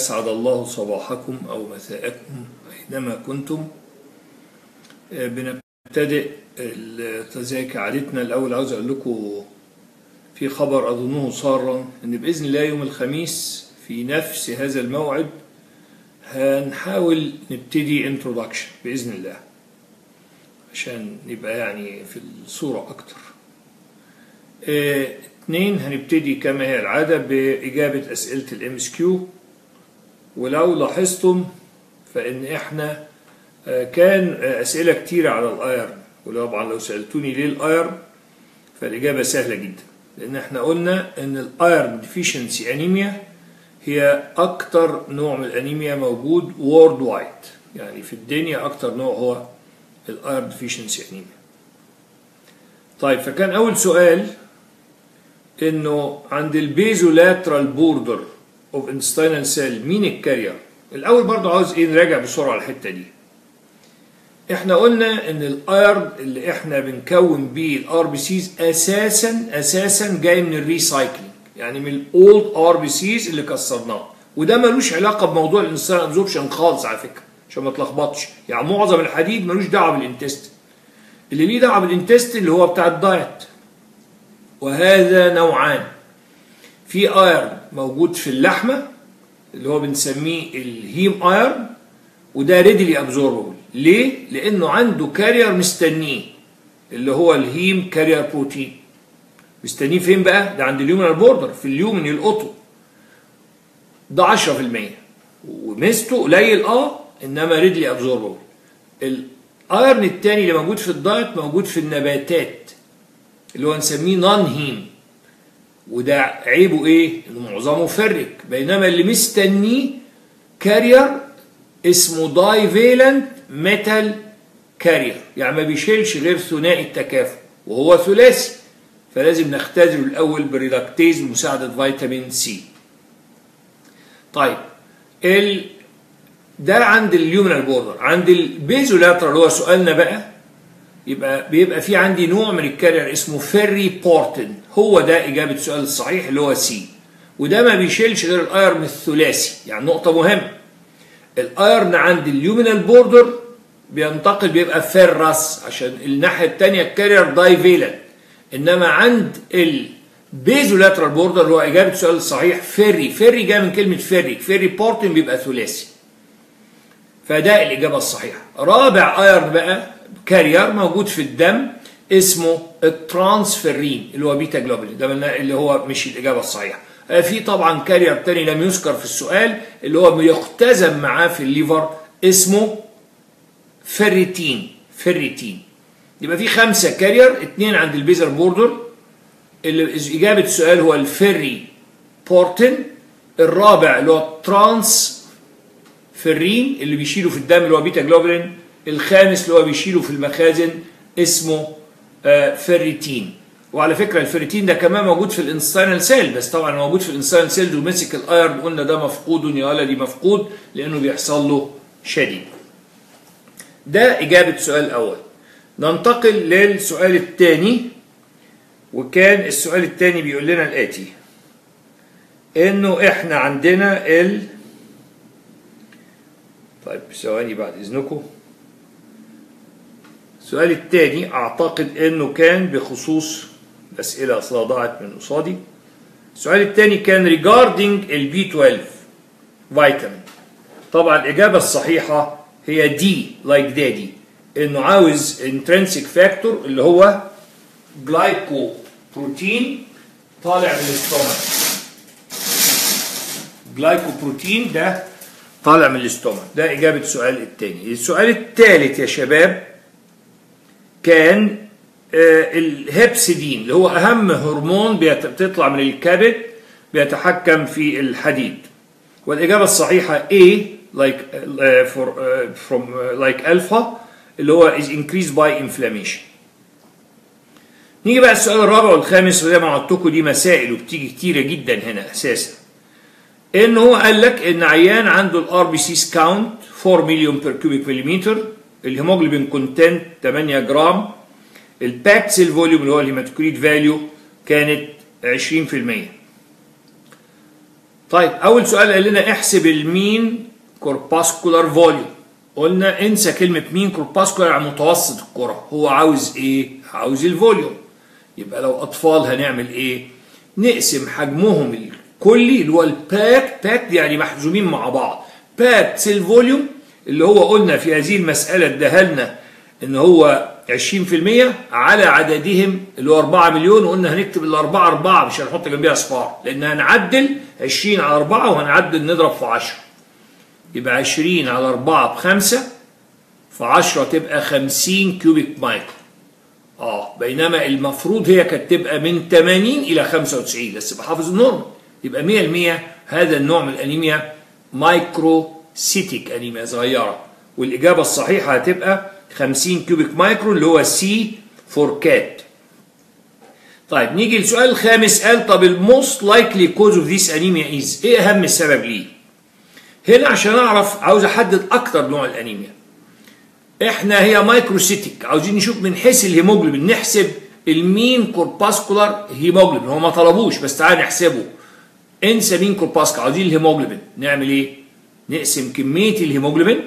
أسعد الله صباحكم أو مساءكم أينما كنتم. آه، بنبتدئ زي كعادتنا الأول. عاوز أقول لكم في خبر أظنه سارا إن بإذن الله يوم الخميس في نفس هذا الموعد هنحاول نبتدي انترودكشن بإذن الله عشان نبقى يعني في الصورة أكتر. آه، اتنين هنبتدي كما هي العادة بإجابة أسئلة ال MCQ ولو لاحظتم فإن إحنا آه، كان آه، أسئلة كتيرة على ال iron وطبعا لو سألتوني ليه ال iron فالإجابة سهلة جدا. لأن إحنا قلنا إن ال iron deficiency anemia هي أكتر نوع من الأنيميا موجود worldwide يعني في الدنيا أكتر نوع هو ال iron deficiency anemia طيب فكان أول سؤال إنه عند ال basolateral border of intestinal cell مين ال carrier الأول برضه عاوز إيه؟ نراجع بسرعة الحتة دي. إحنا قلنا إن ال iron اللي إحنا بنكون بيه ال RBCs أساسا أساسا جاي من ال recycling يعني من ال old RBCs اللي كسرناه. وده ملوش علاقة بموضوع ال intestinal absorption خالص على فكرة عشان ما تلخبطش. يعني معظم الحديد ملوش دعوة بال intestine اللي ليه دعوة بال intestine اللي هو بتاع ال diet. وهذا نوعان. في iron موجود في اللحمة اللي هو بنسميه ال heme iron وده readily absorbable ليه؟ لأنه عنده carrier مستنيه اللي هو ال heme carrier protein مستنيه فين بقى؟ ده عند ال luminal border في ال lumen ال gut وده 10% وميزته قليل آه إنما readily absorbable ال iron الثاني اللي موجود في ال diet موجود في النباتات اللي هو نسميه non-heme وده عيبه إيه؟ إنه معظمه ferric بينما اللي مستنيه carrier اسمه divalent metal carrier. يعني ما بيشيلش غير ثنائي التكافؤ وهو ثلاثي. فلازم نختزله الأول ب reductase بمساعده فيتامين C. طيب ال ده عند ال luminal border عند ال basolateral هو سؤالنا بقى. يبقى بيبقى في عندي نوع من ال carrier اسمه ferriportin هو ده إجابة السؤال الصحيح اللي هو C وده ما بيشيلش غير ال iron الثلاثي يعني نقطة مهمة. ال iron عند ال luminal border بينتقل بيبقى ferrous عشان الناحية الثانية ال carrier divalent إنما عند ال basolateral border هو إجابة السؤال الصحيح ferri ferri جاي من كلمة ferri ferriportin بيبقى ثلاثي. فده الإجابة الصحيحة. رابع iron بقى carrier موجود في الدم اسمه الترانسفيرين اللي هو beta globulin. اللي هو مش الإجابة الصحيحة. آه، في طبعا carrier تاني لم يذكر في السؤال اللي هو بيختزن معاه في ال liver اسمه ferritin. ferritin. يبقى في خمسة carrier اثنين عند ال basal border. اللي إجابة السؤال هو ال ferriportin الرابع اللي هو الترانس فيرين اللي بيشيله في الدم اللي هو beta globulin الخامس اللي هو بيشيله في المخازن اسمه آه، فيريتين. وعلى فكرة الفيريتين ده كمان موجود في ال intestinal cell بس طبعا موجود في ال intestinal cell ومسك ال iron قلنا ده مفقود يا ولدي مفقود لأنه بيحصل له شديد. ده إجابة السؤال الأول ننتقل للسؤال الثاني وكان السؤال الثاني بيقول لنا الآتي. إنه إحنا عندنا ال طيب ثواني بعد إذنكم. السؤال الثاني أعتقد إنه كان بخصوص أصلا ضاعت من قصادي. السؤال الثاني كان regarding البي 12 فيتامين طبعا الإجابة الصحيحة هي دي like daddy إنه عاوز intrinsic factor اللي هو glycoprotein طالع من ال stomach glycoprotein ده طالع من ال stomach. ده إجابة السؤال الثاني. السؤال الثالث يا شباب كان آه، ال hepcidin اللي هو أهم هرمون بتطلع من الكبد بيتحكم في الحديد. والإجابة الصحيحة A like uh, for uh, from uh, like alpha اللي هو is increased by inflammation. نيجي بقى السؤال الرابع والخامس وزي ما عودتكم دي مسائل وبتيجي كتيرة جدا هنا أساسا. إن هو قال لك إن عيان عنده ال RBC count 4 مليون per cubic millimeter ال hemoglobin content 8 جرام. ال packed cell volume اللي هو ال hematocrit value كانت 20% طيب أول سؤال قال لنا احسب ال mean corpuscular volume قلنا انسى كلمة mean corpuscular على متوسط الكره هو عاوز إيه؟ عاوز ال volume يبقى لو أطفال هنعمل إيه؟ نقسم حجمهم الكلي اللي هو ال packed packed يعني محزومين مع بعض. packed cell volume اللي هو قلنا في هذه المسألة اداها لنا إن هو 20% على عددهم اللي هو 4 مليون وقلنا هنكتب الأربعة أربعة مش هنحط جنبيها أصفار لأن هنعدل 20 على 4 وهنعدل نضرب في 10 يبقى 20 على 4 بخمسة في 10 تبقى 50 cubic micro آه بينما المفروض هي كانت تبقى من 80 إلى 95 بس بحافظ ال normal. يبقى 100% هذا النوع من الأنيميا microcytic أنيميا صغيرة. والإجابة الصحيحة هتبقى 50 cubic micron اللي هو C for cat طيب نيجي للسؤال الخامس قال طب ال most likely cause of this anemia is إيه أهم السبب ليه؟ هنا عشان أعرف عاوز أحدد أكتر نوع الأنيميا. إحنا هي microcytic عاوزين نشوف من حيث الهيموجلوبين نحسب ال mean corpuscular hemoglobin. هو ما طلبوش بس تعال نحسبه. انسى mean corpuscular عاوزين الهيموجلوبين. نعمل إيه؟ نقسم كمية الهيموجلوبين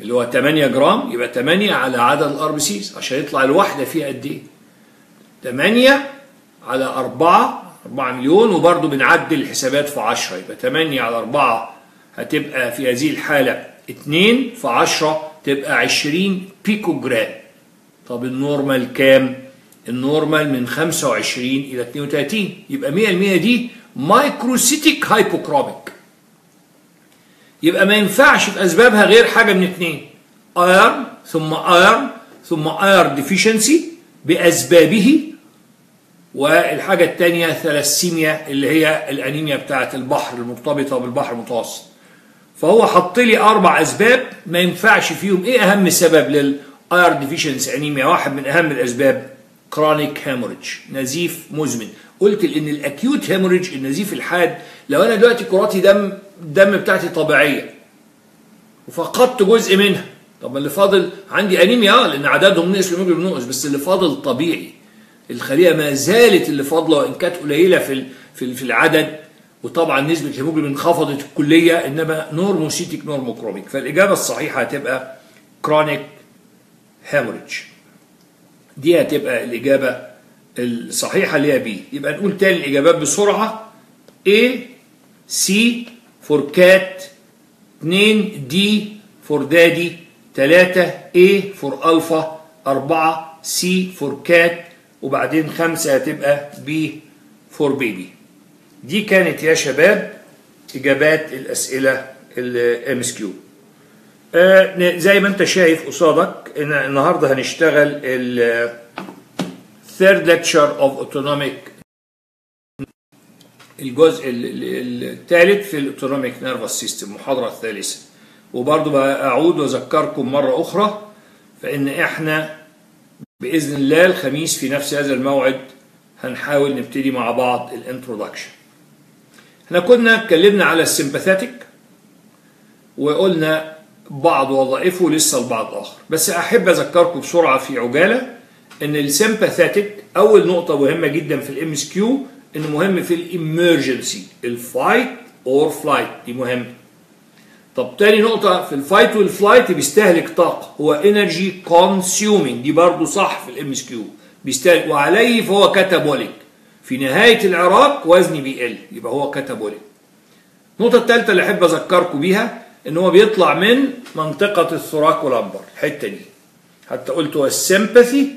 اللي هو 8 جرام يبقى 8 على عدد ال RBCs عشان يطلع الواحده فيها قد إيه؟ 8 على 4 4 مليون وبرضه بنعدل الحسابات في 10 يبقى 8 على 4 هتبقى في هذه الحالة 2 في 10 تبقى 20 بيكو جرام طب ال normal كام؟ ال normal من 25 إلى 32 يبقى 100% دي microcytic hypochromic يبقى ما ينفعش في أسبابها غير حاجة من اتنين. iron ثم iron ثم iron deficiency بأسبابه والحاجة الثانية ثلاسيميا اللي هي الأنيميا بتاعة البحر المرتبطة بالبحر المتوسط. فهو حط لي أربع أسباب ما ينفعش فيهم. إيه أهم سبب لل iron deficiency anemia واحد من أهم الأسباب. chronic hemorrhage نزيف مزمن. قلت ان ال acute hemorrhage النزيف الحاد لو أنا دلوقتي كرات دم الدم بتاعتي طبيعية وفقدت جزء منها. طب اللي فاضل عندي أنيميا آه لأن عددهم نقص الهيموجلوبين نقص بس اللي فاضل طبيعي. الخلية ما زالت اللي فاضلة وإن كانت قليلة في في في العدد. وطبعا نسبة الهيموجلوبين انخفضت الكلية إنما normocytic normochromic. فالإجابة الصحيحة هتبقى chronic hemorrhage دي هتبقى الإجابة الصحيحة اللي هي B. يبقى نقول تاني الإجابات بسرعة. A C for cat 2 D for daddy 3 A for alpha 4 C for cat وبعدين 5 هتبقى B for baby دي كانت يا شباب إجابات الأسئلة ال MSQ زي ما أنت شايف قصادك النهارده هنشتغل ال third lecture of autonomic الجزء الثالث في ال autonomic nervous system المحاضرة الثالثة. وبرضه بأعود وأذكركم مرة أخرى فإن إحنا بإذن الله الخميس في نفس هذا الموعد هنحاول نبتدي مع بعض ال introduction إحنا كنا اتكلمنا على ال sympathetic وقلنا بعض وظائفه لسه البعض آخر. بس أحب أذكركم بسرعة في عجالة إن ال sympathetic أول نقطة مهمة جدا في ال MSQ انه مهم في ال emergency ال fight or flight دي مهمة. طب تاني نقطة في ال fight وال flight بيستهلك طاقة هو energy consuming دي برضه صح في ال MSQ بيستهلك وعليه فهو catabolic في نهاية العراك وزني بيقل يبقى هو catabolic النقطة الثالثة اللي أحب أذكركم بيها إن هو بيطلع من منطقة ال thoracolumbar الحتة دي. حتى قلت هو ال sympathy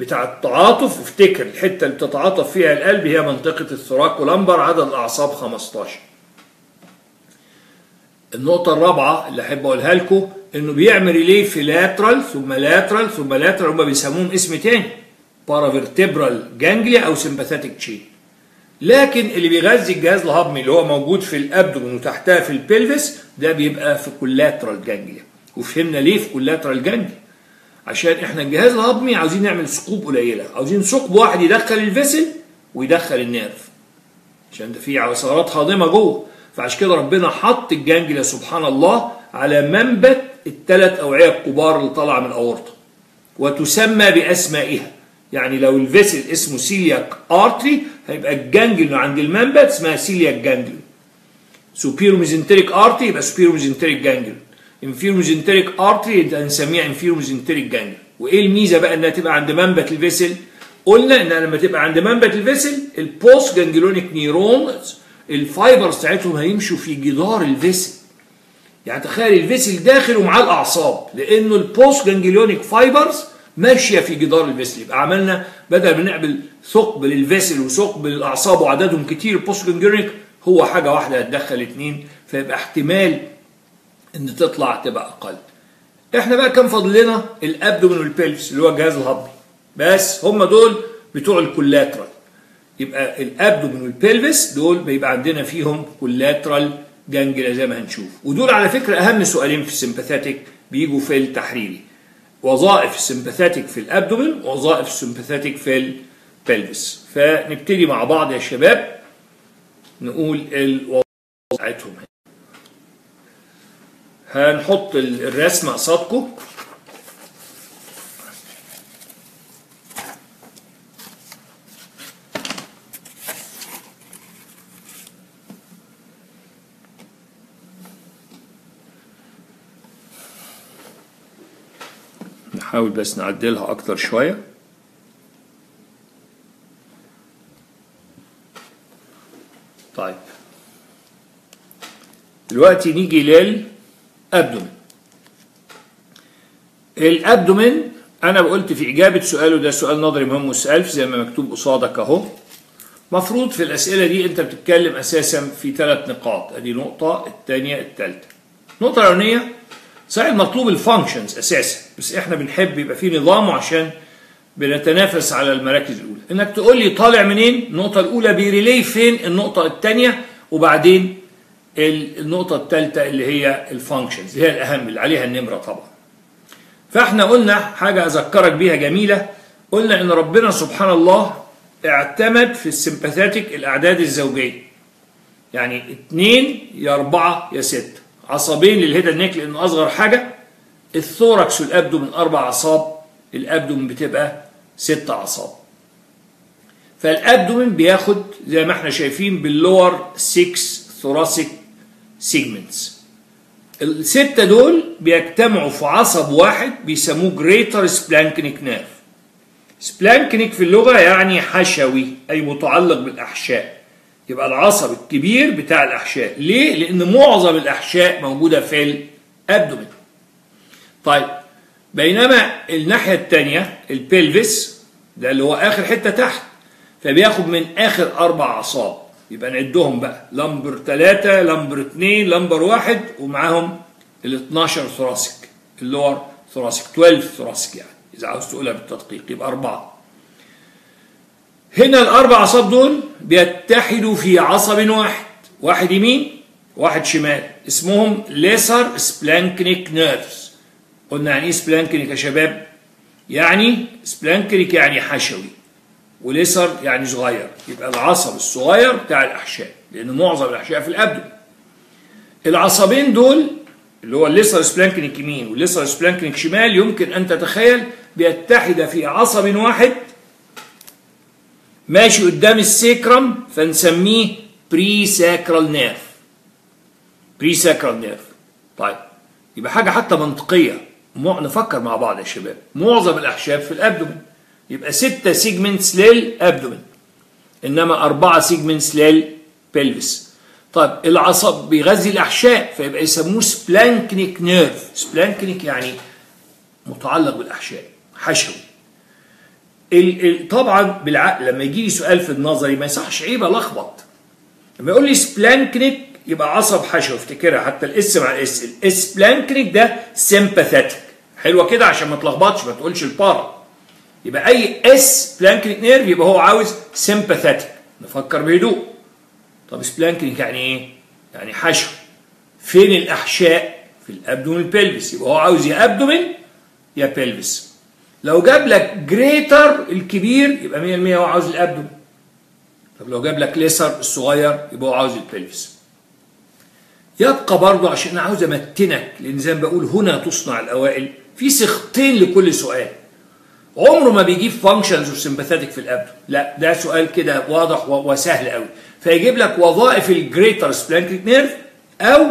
بتاع التعاطف. افتكر الحتة اللي بتتعاطف فيها القلب هي منطقة ال thoracolumbar عدد الأعصاب 15 النقطة الرابعة اللي أحب أقولها لكم إنه بيعمل relay في lateral ثم lateral ثم lateral هما بيسموهم اسم تاني paravertebral ganglia أو sympathetic chain لكن اللي بيغذي الجهاز الهضمي اللي هو موجود في ال abdomen وتحتها في ال pelvis ده بيبقى في collateral ganglia وفهمنا ليه في collateral ganglia عشان إحنا الجهاز الهضمي عاوزين نعمل ثقوب قليلة. عاوزين ثقب واحد يدخل ال vessel ويدخل ال nerve. عشان ده في ثغرات هاضمة جوه. فعشان كده ربنا حط ال ganglia سبحان الله على منبت الثلاث أوعية الكبار اللي طالعة من الأورطى وتسمى بأسمائها. يعني لو ال vessel اسمه celiac artery هيبقى ال ganglion عند المنبت اسمها celiac ganglion. superior mesenteric artery يبقى superior mesenteric ganglion. inferior mesenteric artery يبقى نسميها inferior mesenteric ganglion وإيه الميزة بقى إنها تبقى عند منبت ال vessel؟ قلنا ان لما تبقى عند منبت ال vessel ال postganglionic neurons ال fibers بتاعتهم هيمشوا في جدار ال vessel. يعني تخيل ال vessel داخل ومعاه الأعصاب لأنه ال postganglionic fibers ماشية في جدار ال vessel. يبقى عملنا بدل ما نعمل ثقب لل vessel وثقب للأعصاب وعددهم كتير ال postganglionic هو حاجة واحدة هتدخل اتنين فيبقى احتمال إن تطلع تبقى أقل. إحنا بقى كان فاضل لنا؟ ال abdomen وال pelvis اللي هو الجهاز الهضمي. بس هم دول بتوع ال collateral. يبقى ال abdomen وال pelvis دول بيبقى عندنا فيهم collateral جانجلا زي ما هنشوف. ودول على فكرة أهم سؤالين في السمباثاتيك بيجوا في التحريري. وظائف السمباثاتيك في الأبدومين وظائف السمباثاتيك في البلفس فنبتدي مع بعض يا شباب نقول الوظائف بتاعتهم. هنحط الرسمة قصادكم نحاول بس نعدلها أكتر شوية. طيب. دلوقتي نيجي للابدومين الأبدومين أنا قلت في إجابة سؤاله ده سؤال نظري مهم والسؤال زي ما مكتوب قصادك أهو. مفروض في الأسئلة دي أنت بتتكلم أساسا في ثلاث نقاط. أدي نقطة الثانية الثالثة. النقطة الأولانية صحيح مطلوب ال functions أساسا بس إحنا بنحب يبقى في نظام عشان بنتنافس على المراكز الأولى. إنك تقول لي طالع منين؟ النقطة الأولى بي relay فين؟ النقطة الثانية وبعدين النقطة الثالثة اللي هي ال functions هي الأهم اللي عليها النمرة طبعا. فإحنا قلنا حاجة أذكرك بيها جميلة قلنا إن ربنا سبحان الله اعتمد في ال sympathetic الأعداد الزوجية. يعني اثنين يا أربعة يا ستة. عصبين لل head and neck لأنه أصغر حاجة. ال thorax وال abdomen أربع أعصاب ال abdomen بتبقى ست أعصاب. فال abdomen بياخد زي ما إحنا شايفين بال lower 6 thoracic segments الستة دول بيجتمعوا في عصب واحد بيسموه greater splanchnic nerve splanchnic في اللغة يعني حشوي أي متعلق بالأحشاء. يبقى العصب الكبير بتاع الأحشاء. ليه؟ لأن معظم الأحشاء موجودة في ال abdomen. طيب بينما الناحية التانية ال pelvis ده اللي هو آخر حتة تحت فبياخد من آخر أربع أعصاب. يبقى نعدهم بقى. lumbar ثلاثة lumbar اثنين lumbar واحد ومعاهم ال 12 thoracic ال lower thoracic 12 thoracic يعني. إذا عاوز تقولها بالتدقيق يبقى أربعة. هنا الأربع أعصاب دول بيتحدوا في عصب واحد واحد يمين واحد شمال. اسمهم lesser splanchnic nerves. قلنا يعني إيه splanchnic يا شباب؟ يعني splanchnic يعني حشوي. و lesser يعني صغير. يبقى العصب الصغير بتاع الأحشاء لأن معظم الأحشاء في ال abdomen العصبين دول اللي هو ال lesser splanchnic يمين وال lesser splanchnic شمال يمكن أن تتخيل بيتحد في عصب واحد ماشي قدام ال sacrum فنسميه presacral nerve presacral nerve طيب يبقى حاجة حتى منطقية. نفكر مع بعض يا شباب. معظم الأحشاء في ال abdomen يبقى ستة segments لل abdomen إنما أربعة segments لل pelvis طيب العصب بيغذي الأحشاء فيبقى يسموه splanchnic nerve splanchnic يعني متعلق بالأحشاء حشوي طبعا بالعقل لما يجي لي سؤال في النظري ما يصحش عيب ألخبط. لما يقول لي splanchnic يبقى عصب حشوي افتكرها حتى ال S مع ال S ال splanchnic ده sympathetic حلوة كده عشان ما تلخبطش ما تقولش ال para يبقى أي splanchnic nerve يبقى هو عاوز sympathetic نفكر بهدوء. طب splanchnic يعني إيه؟ يعني حشوي. فين الأحشاء؟ في ال abdomen pelvis يبقى هو عاوز يا abdomen يا pelvis لو جاب لك greater الكبير يبقى 100% هو عاوز ال abdomen. طب لو جاب لك lesser الصغير يبقى هو عاوز ال pelvis يبقى برضه عشان أنا عاوز أمتنك لأن زي ما بقول هنا تصنع الأوائل. في صيغتين لكل سؤال. عمره ما بيجيب functions وال sympathetic في ال abdo لا ده سؤال كده واضح وسهل قوي. فيجيب لك وظائف ال greater splanchnic nerve أو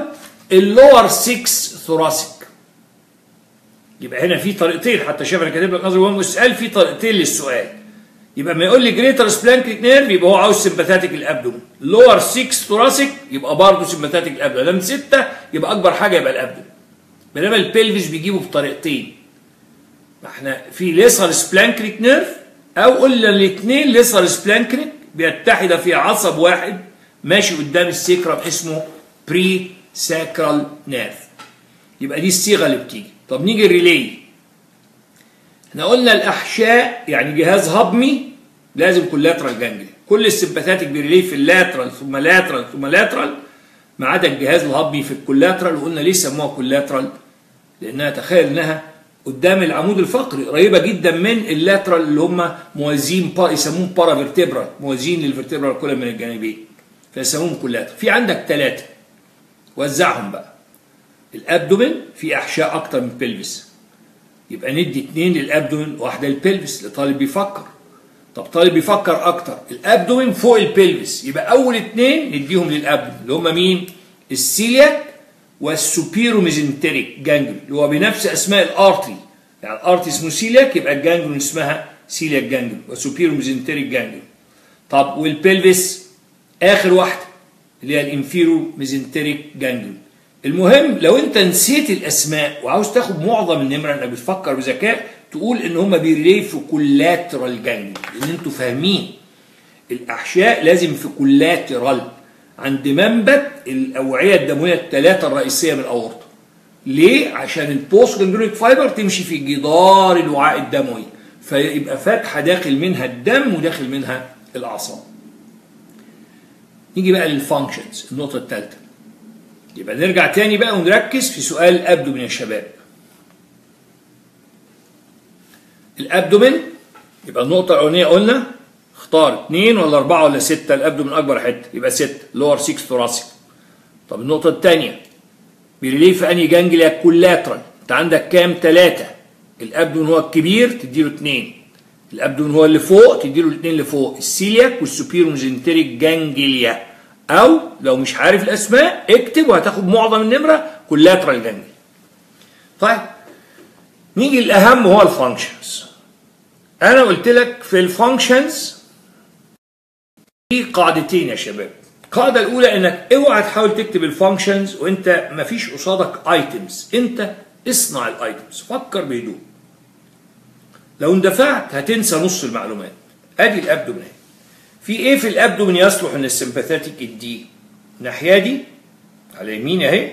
ال lower 6 thoracic يبقى هنا في طريقتين حتى شايف أنا كاتب لك نظري السؤال في طريقتين للسؤال. يبقى ما يقول لي greater splanchnic nerve يبقى هو عاوز sympathetic ال abdomen lower 6 thoracic يبقى برضه sympathetic ال abdomen لما 6 يبقى أكبر حاجة يبقى ال abdomen بينما ال pelvis بيجيبه بطريقتين ما إحنا في lesser splanchnic nerve أو قلنا الاثنين lesser splanchnic بيتحد في عصب واحد ماشي قدام ال sacrum اسمه presacral nerve يبقى دي الصيغة اللي بتيجي. طب نيجي ال relay إحنا قلنا الأحشاء يعني جهاز هضمي لازم collateral ganglia كل ال sympathetic بي relay في ال lateral ثم lateral ثم lateral ما عدا الجهاز الهضمي في ال collateral وقلنا ليه سموها collateral لأنها تخيل إنها قدام العمود الفقري قريبة جدا من ال lateral اللي هم موازين با يسموهم paravertebral موازين لل vertebral كل من الجانبين فيسموهم collateral في عندك ثلاثة وزعهم بقى. ال abdomen في أحشاء أكتر من pelvis يبقى ندي اثنين لل abdomen واحدة لل pelvis لطالب بيفكر. طب طالب بيفكر أكتر. ال abdomen فوق ال pelvis يبقى أول اثنين نديهم لل abdomen اللي هم مين؟ ال celiac وال superior mesenteric ganglion اللي هو بنفس أسماء ال artery. يعني ال artery اسمه سيلياك يبقى ال ganglion اسمها celiac ganglion و superior mesenteric ganglion طب وال pelvis آخر واحدة اللي هي ال inferior mesenteric ganglion المهم لو أنت نسيت الأسماء وعاوز تاخد معظم النمرة إنك بتفكر بذكاء تقول إن هم بي relay في collateral ganglion لأن أنتوا فاهمين الأحشاء لازم في collateral عند منبت الأوعية الدموية الثلاثه الرئيسية من الاورطه ليه؟ عشان ال postganglionic fiber تمشي في جدار الوعاء الدموي فيبقى فتحة داخل منها الدم وداخل منها الأعصاب. نيجي بقى لل functions النقطة الثالثه يبقى نرجع تاني بقى ونركز في سؤال ال abdomen يا شباب. ال abdomen يبقى النقطة الأولانية قلنا اختار اثنين ولا أربعة ولا ستة؟ ال abdomen أكبر حتة. يبقى ستة. lower 6 thoracic طب النقطة الثانية بيريليه أنهي ganglia collateral؟ أنت عندك كام؟ ثلاثة ال abdomen هو الكبير تديله اثنين. ال abdomen هو اللي فوق تديله الاثنين اللي فوق. ال celiac وال superior mesenteric ganglia أو لو مش عارف الأسماء اكتب وهتاخد معظم النمرة collateral ganglia طيب. نيجي الاهم هو ال functions أنا قلت لك في ال functions في قاعدتين يا شباب. القاعدة الأولى إنك أوعى تحاول تكتب ال functions وأنت مفيش قصادك items، أنت اصنع ال items، فكر بهدوء. لو اندفعت هتنسى نص المعلومات. أدي ال abdomen. في إيه في ال abdomen يصلح إن السمباثيتك الدي؟ الناحية دي على يمين أهي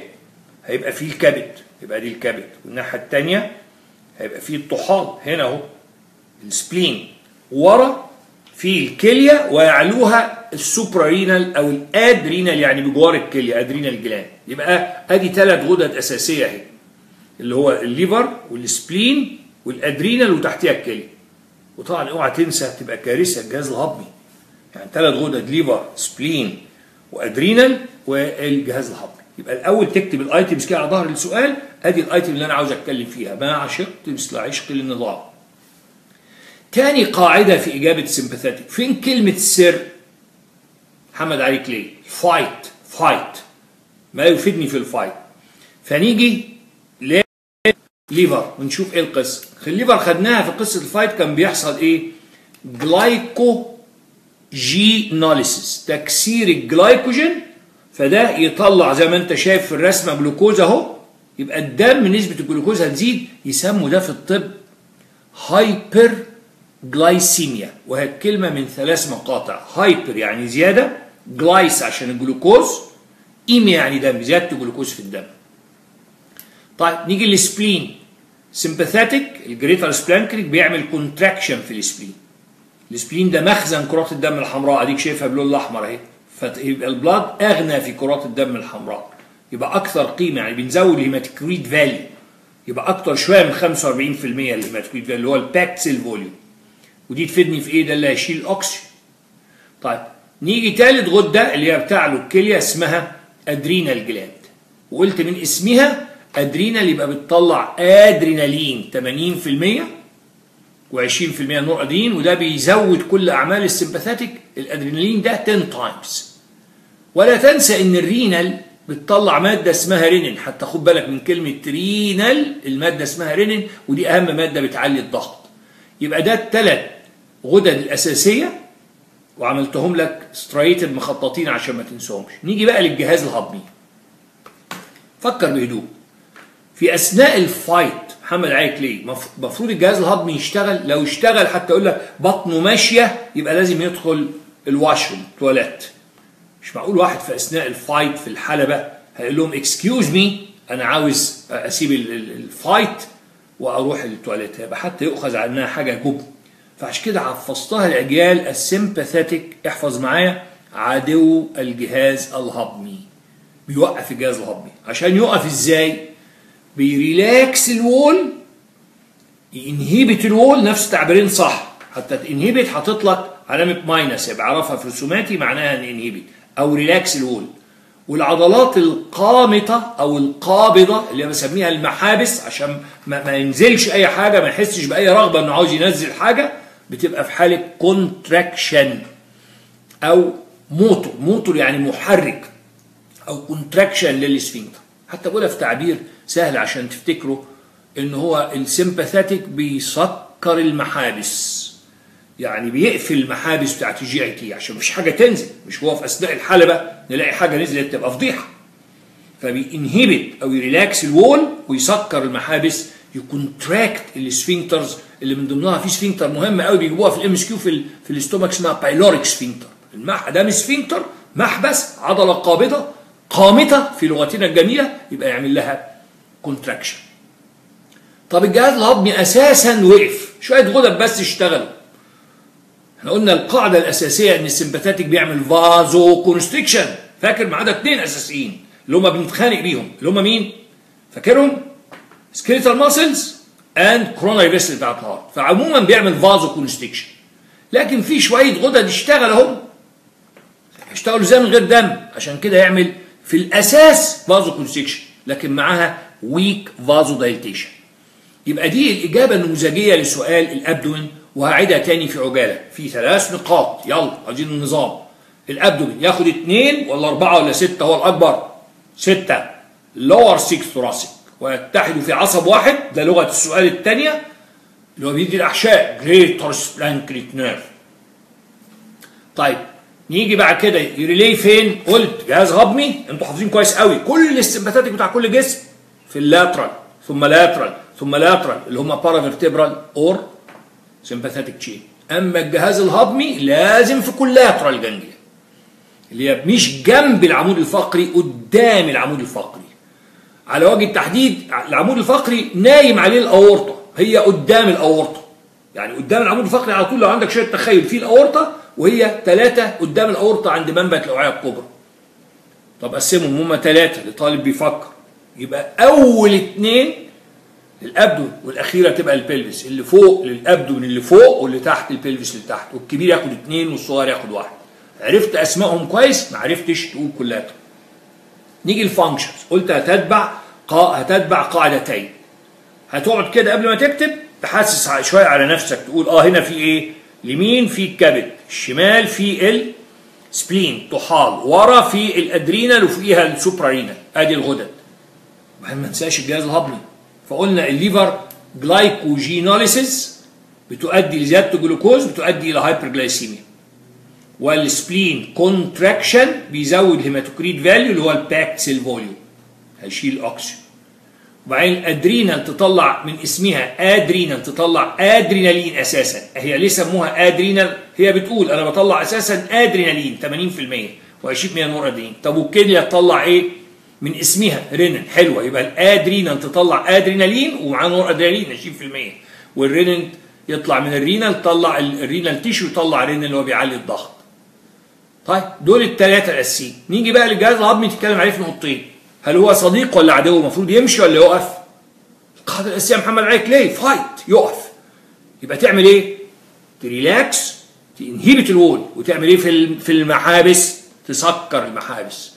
هيبقى فيه الكبد، يبقى دي الكبد، والناحية التانية هيبقى فيه الطحال. هنا أهو. ال spleen. ورا في الكلية ويعلوها ال suprarenal أو ال adrenal يعني بجوار الكلية adrenal gland يبقى أدي ثلاث غدد أساسية أهي اللي هو ال liver وال spleen وال adrenal وتحتها الكلية. وطبعا أوعى تنسى تبقى كارثة الجهاز الهضمي. يعني ثلاث غدد liver spleen و adrenal والجهاز الهضمي. يبقى الأول تكتب ال items كده على ظهر السؤال أدي ال item اللي أنا عاوز أتكلم فيها. ما عشقت مثل عشق للنظام تاني قاعدة في إجابة sympathetic فين كلمة سر؟ محمد عليك ليه fight fight ما يفيدني في ال fight فنيجي liver ونشوف إيه القصة. ال liver خدناها في قصة ال fight كان بيحصل إيه؟ glycogenolysis تكسير الجلايكوجين. فده يطلع زي ما أنت شايف في الرسمة جلوكوز أهو. يبقى الدم نسبة الجلوكوز هتزيد. يسموا ده في الطب hyperglycemia وهي كلمة من ثلاث مقاطع. hyper يعني زيادة جلايس عشان الجلوكوز emia يعني دم زيادة الجلوكوز في الدم. طيب نيجي لل spleen. sympathetic ال greater splanchnic بيعمل contraction في ال spleen. ال spleen ده مخزن كرات الدم الحمراء أديك شايفها باللون الأحمر أهي. فيبقى ال blood أغنى في كرات الدم الحمراء. يبقى أكثر قيمة يعني بنزود ال hematocrit value يبقى أكتر شوية من 45% ال hematocrit value اللي هو ال packed cell volume. ودي تفيدني في إيه؟ ده اللي هيشيل الأكسجين. طيب نيجي تالت غدة اللي هي بتاع الكليه اسمها adrenal gland. وقلت من اسمها adrenal يبقى بتطلع أدرينالين 80% و20% نور ادرينالين وده بيزود كل أعمال ال sympathetic الأدرينالين ده 10 times ولا تنسى إن ال renal بتطلع مادة اسمها رينين. حتى خد بالك من كلمة renal المادة اسمها رينين ودي أهم مادة بتعلي الضغط. يبقى ده الثلاث غدد الأساسية وعملتهم لك striated مخططين عشان ما تنساهمش. نيجي بقى للجهاز الهضمي. فكر بهدوء. في أثناء ال fight محمد عليك ليه؟ المفروض الجهاز الهضمي يشتغل لو اشتغل حتى يقول لك بطنه ماشية يبقى لازم يدخل ال washroom التواليت مش معقول واحد في أثناء ال fight في الحلبة هيقول لهم excuse me أنا عاوز أسيب ال fight وأروح التواليت هيبقى حتى يؤخذ عنها حاجة جبن. فعشان كده حفظتها الاجيال ال sympathetic احفظ معايا. عدو الجهاز الهضمي. بيوقف الجهاز الهضمي. عشان يقف إزاي؟ بيريلاكس الوول. ينهيبت الوول. نفس تعبيرين صح. حتى inhibit حاطط لك علامة minus يبقى اعرفها في رسوماتي معناها إن أو relax ال wall. والعضلات القامطة أو القابضة اللي بسميها المحابس عشان ما, ما ينزلش أي حاجة ما يحسش بأي رغبة إنه عاوز ينزل حاجة. بتبقى في حالة contraction أو motor. motor يعني محرك أو contraction لل sphincter حتى بقولها في تعبير سهل عشان تفتكروا إن هو ال sympathetic بيسكر المحابس. يعني بيقفل المحابس بتاعت ال GIT عشان مفيش حاجة تنزل. مش هو في أثناء الحلبة نلاقي حاجة نزلت تبقى فضيحة. فبي inhibit أو ي relax ال wall ويسكر المحابس ي contract ال sphincters اللي من ضمنها في sphincter مهمة قوي بيجيبوها في ال MCQ في في ال stomach اسمها pyloric sphincter ده مش sphincter محبس عضلة قابضة قامتة في لغتنا الجميلة يبقى يعمل لها contraction طب الجهاز الهضمي أساسا وقف. شوية غدد بس اشتغلوا إحنا قلنا القاعدة الأساسية إن ال sympathetic بيعمل vasoconstriction فاكر ما عدا اثنين أساسيين اللي هم بنتخانق بيهم. اللي هم مين؟ فاكرهم؟ skeletal muscles and coronary vessel بتاعت ال heart فعموما بيعمل vasoconstriction لكن في شوية غدد اشتغل اهم اشتغلوا إزاي من غير دم. عشان كده يعمل في الأساس vasoconstriction لكن معاها weak vasodilatation يبقى دي الإجابة النموذجية لسؤال ال abdomen وهعيدها تاني في عجالة. في ثلاث نقاط. يلا عايزين النظام. ال abdomen ياخد اثنين ولا أربعة ولا ستة؟ هو الأكبر. ستة. lower six thoracic ويتحدوا في عصب واحد ده لغة السؤال الثانية اللي هو بيدي الأحشاء. greater splanchnic nerve طيب نيجي بعد كده. ي relay فين؟ قلت جهاز هضمي أنتوا حافظين كويس قوي. كل ال sympathetic بتاع كل جسم في ال lateral ثم lateral ثم lateral اللي هم paravertebral or sympathetic chain أما الجهاز الهضمي لازم في collateral ganglia اللي هي مش جنب العمود الفقري قدام العمود الفقري. على وجه التحديد العمود الفقري نايم عليه الأورطة هي قدام الأورطة. يعني قدام العمود الفقري على طول لو عندك شوية تخيل في الأورطة وهي ثلاثة قدام الأورطة عند منبت الأوعية الكبرى. طب قسمهم هم ثلاثة لطالب بيفكر. يبقى أول اثنين ال abdomen والأخيرة تبقى ال pelvis اللي فوق لل abdomen اللي فوق واللي تحت ال pelvis اللي تحت. والكبير ياخد اثنين والصغير ياخد واحد. عرفت أسمائهم كويس؟ ما عرفتش تقول كلها. نيجي ال functions قلت هتتبع قا... هتتبع قاعدتين. هتقعد كده قبل ما تكتب تحسس شوية على نفسك تقول آه هنا في إيه؟ اليمين في الكبد الشمال في ال spleen طحال ورا في ال renal وفوقيها ال suprarenal آدي الغدد. ما ننساش الجهاز الهضمي. فقلنا ال liver glycogenolysis بتؤدي لزيادة الجلوكوز بتؤدي إلى hyperglycemia وال spleen contraction بيزود ال hematocrit value اللي هو ال packed cell volume هيشيل الأكسجين. وبعدين adrenal تطلع من اسمها adrenal تطلع ادرينالين أساسا. هي ليه سموها adrenal هي بتقول أنا بطلع أساسا ادرينالين 80% و20% نور ادرينالين طب والكليه تطلع إيه؟ من اسمها رينين حلوة. يبقى ال adrenal تطلع ادرينالين ومعاه نور ادرينالين 20% والرينين يطلع من ال renal تطلع ال renal tissue يطلع رينين اللي هو بيعلي الضغط. طيب دول الثلاثه الأساسيين. نيجي بقى للجهاز الهضمي تتكلم عليه في نقطتين. هل هو صديق ولا عدو المفروض يمشي ولا يقف؟ القاعدة الأساسية محمد عليك. ليه؟ fight يقف. يبقى تعمل إيه؟ ت relax ت inhibit ال wall. وتعمل إيه في في المحابس؟ تسكر المحابس.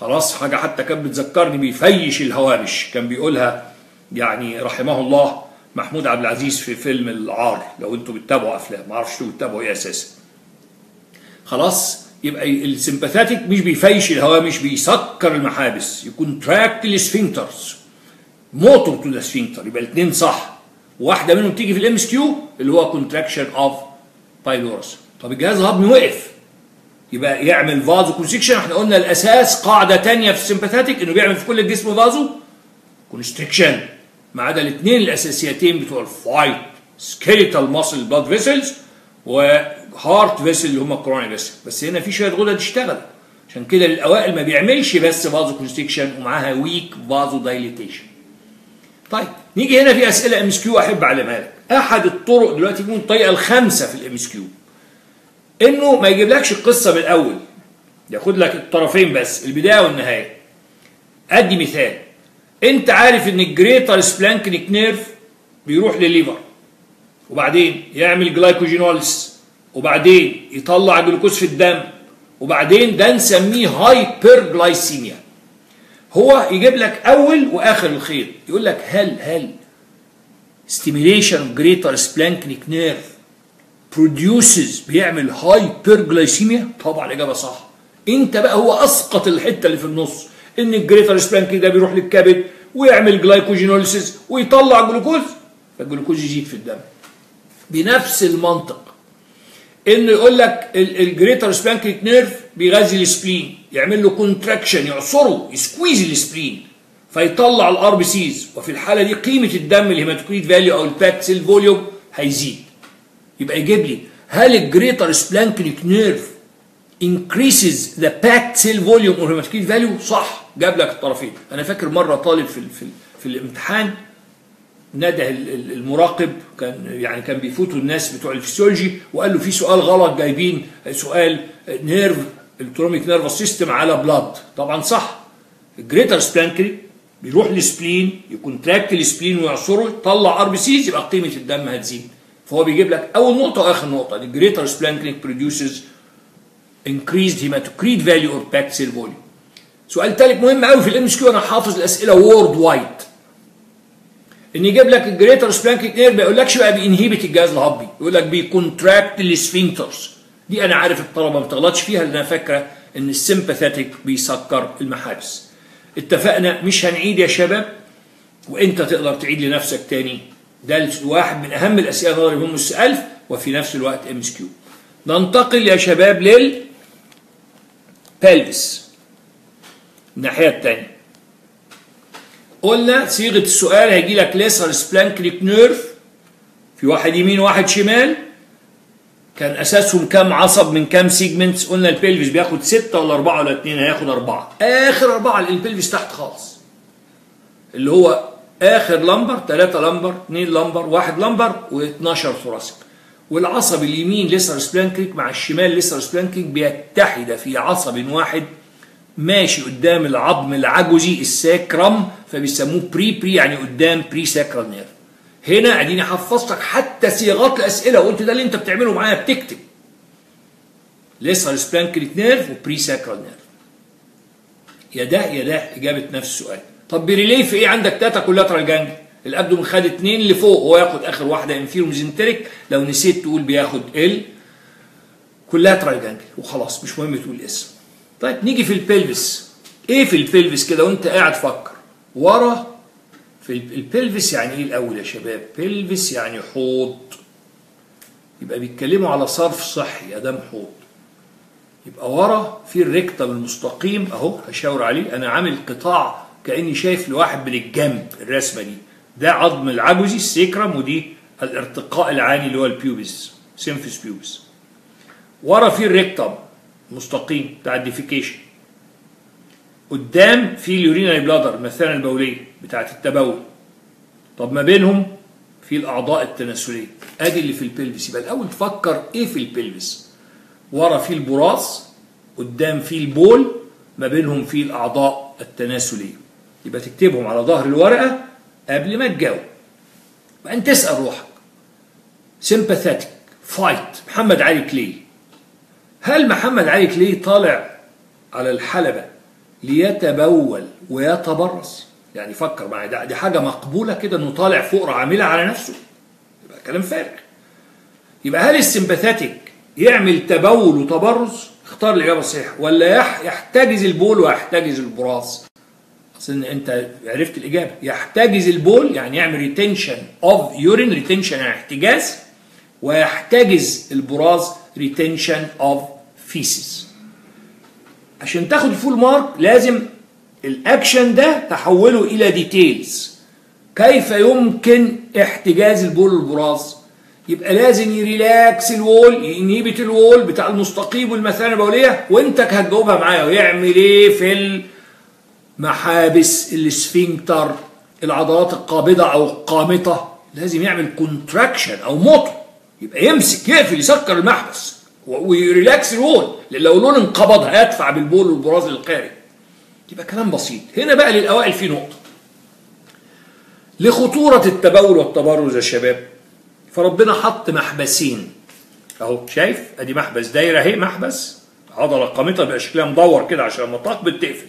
خلاص حاجة حتى كانت بتذكرني بيفيش الهوامش. كان بيقولها يعني رحمه الله محمود عبد العزيز في فيلم العار. لو أنتوا بتتابعوا أفلام ما أعرفش أنتوا بتتابعوا إيه أساسا. خلاص يبقى ال sympathetic مش بيفيش الهواء مش بيسكر المحابس. ي contract ال sphincters motor to the sphincter يبقى الاثنين صح. واحدة منهم تيجي في ال MCQ اللي هو contraction of pylorus طب الجهاز الهضمي وقف. يبقى يعمل vasoconstriction إحنا قلنا الأساس قاعدة تانية في ال sympathetic إنه بيعمل في كل الجسم vaso constriction ما عدا الاثنين الأساسيتين بتوع ال fight skeletal muscle blood vessels و heart vessel اللي هم ال coronary vessel بس هنا في شوية غدد اشتغلت عشان كده الأوائل ما بيعملش بس vasoconstriction ومعاها weak vasodilatation طيب نيجي هنا في أسئلة MCQ أحب أعلمها لك. أحد الطرق دلوقتي يكون الطريقة الخامسه في ال MCQ إنه ما يجيبلكش القصة من الأول ياخد لك الطرفين بس البداية والنهاية. أدي مثال. أنت عارف إن ال greater splanchnic nerve بيروح للل liver وبعدين يعمل glycogenolysis وبعدين يطلع جلوكوز في الدم وبعدين ده نسميه hyperglycemia هو يجيب لك أول وآخر الخيط يقول لك هل هل stimulation of greater splanchnic nerve produces بيعمل hyperglycemia طبعا الإجابة صح. انت بقى هو أسقط الحتة اللي في النص إن ال greater splanchnic ده بيروح للكبد ويعمل glycogenolysis ويطلع جلوكوز فالجلوكوز يزيد في الدم. بنفس المنطق. إنه يقول لك ال greater splanchnic nerve بيغذي ال spleen يعمل له contraction يعصره ي squeeze ال spleen فيطلع ال RBCs وفي الحالة دي قيمة الدم ال hematocrit value أو ال packed cell volume هيزيد. يبقى يجيب لي هل ال greater splanchnic nerve increases the packed cell volume or hematocrit value صح جاب لك الطرفين. أنا فاكر مرة طالب في في, في الامتحان نده المراقب كان يعني كان بيفوتوا الناس بتوع الفسيولوجي وقال له في سؤال غلط جايبين سؤال nerve autonomic nervous system على blood طبعا صح. ال greater splanchnic بيروح لل spleen ي contract ال spleen ويعصره يطلع RBCs يبقى قيمة الدم هتزيد. فهو بيجيب لك أول نقطة وآخر نقطة. ال greater splanchnic produces increased hematocrit value or packed cell volume. سؤال ثالث مهم قوي في ال MCQ أنا حافظ الأسئلة worldwide إن يجيب لك ال greater splanchnic nerve ما يقولكش بقى بي inhibit الجهاز الهضمي يقول لك بي contract ال sphincters دي أنا عارف الطلبة ما بتغلطش فيها لأن فاكرة إن ال sympathetic بيسكر المحابس. اتفقنا مش هنعيد يا شباب وإنت تقدر تعيد لنفسك تاني. ده واحد من أهم الأسئلة النظري هم السؤال وفي نفس الوقت MCQ ننتقل يا شباب لل pelvis الناحية الثانية قلنا صيغة السؤال هيجي لك lesser splanchnic nerve في واحد يمين وواحد شمال. كان أساسهم كام عصب من كام segments قلنا ال pelvis بياخد ستة ولا أربعة ولا اتنين؟ هياخد أربعة. آخر أربعة ال pelvis تحت خالص. اللي هو آخر lumbar ثلاثة lumbar اثنين lumbar واحد lumbar و12 thoracic والعصب اليمين lesser splanchnic مع الشمال lesser splanchnic بيتحد في عصب واحد ماشي قدام العظم العجزي ال sacrum فبيسموه pre pre يعني قدام presacral nerve هنا اديني حفظتك حتى صياغات الأسئلة وقلت ده اللي انت بتعمله معايا بتكتب. lesser splanchnic nerve و presacral nerve يا ده يا ده إجابة نفس السؤال. طب بي relay في إيه؟ عندك تاتا كولاترال جانج. ال abdomen خد اتنين لفوق هو ياخد آخر واحدة inferior mesenteric لو نسيت تقول بياخد ال collateral ganglia. وخلاص مش مهم تقول اسم طيب نيجي في ال pelvis إيه في ال pelvis كده وأنت قاعد فكر؟ ورا في ال pelvis يعني إيه الأول يا شباب؟ pelvis يعني حوض. يبقى بيتكلموا على صرف صحي ادام حوض. يبقى ورا في ال rectum المستقيم أهو هشاور عليه. أنا عامل قطاع كأني شايف لواحد من الجنب الرسمة دي. ده عظم العجزي ال sacrum ودي الارتفاق العاني اللي هو ال pubis symphysis pubis. ورا في ال rectum. مستقيم بتاع ال defecation قدام في ال urinary bladder المثانه البوليه بتاعه التبول. طب ما بينهم في الأعضاء التناسلية. أدي اللي في ال pelvis يبقى الأول تفكر إيه في ال pelvis ورا في البراز قدام في البول ما بينهم في الأعضاء التناسلية. يبقى تكتبهم على ظهر الورقة قبل ما تجاوب. وبعدين تسال روحك. sympathetic fight محمد علي كلي. هل محمد علي كلي طالع على الحلبة ليتبول ويتبرز يعني فكر معايا ده دي حاجة مقبولة كده إنه طالع فقره عامله على نفسه؟ يبقى كلام فارغ. يبقى هل ال sympathetic يعمل تبول وتبرز؟ اختار الإجابة الصحيحة. ولا يح يحتجز البول ويحتجز البراز؟ أصل أنت عرفت الإجابة. يحتجز البول يعني يعمل retention of urine retention يعني احتجاز ويحتجز البراز retention of feces عشان تاخد full mark لازم الاكشن ده تحوله إلى details كيف يمكن احتجاز البول والبراز؟ يبقى لازم يريلاكس الوول ينيبت الوول بتاع المستقيم والمثانة البولية وانت هتجاوبها معايا. ويعمل إيه في المحابس ال sphincter العضلات القابضة أو القامطة؟ لازم يعمل contraction أو موتو يبقى يمسك يقفل يسكر المحبس. وي relax ال wall لأن لو ال wall انقبض هيدفع بالبول والبراز للخارج يبقى كلام بسيط. هنا بقى للأوائل في نقطة. لخطورة التبول والتبرز يا شباب فربنا حط محبسين. أهو شايف؟ أدي محبس دايرة أهي محبس. عضلة قامطة بيبقى شكلها مدور كده عشان لما تقبض تقفل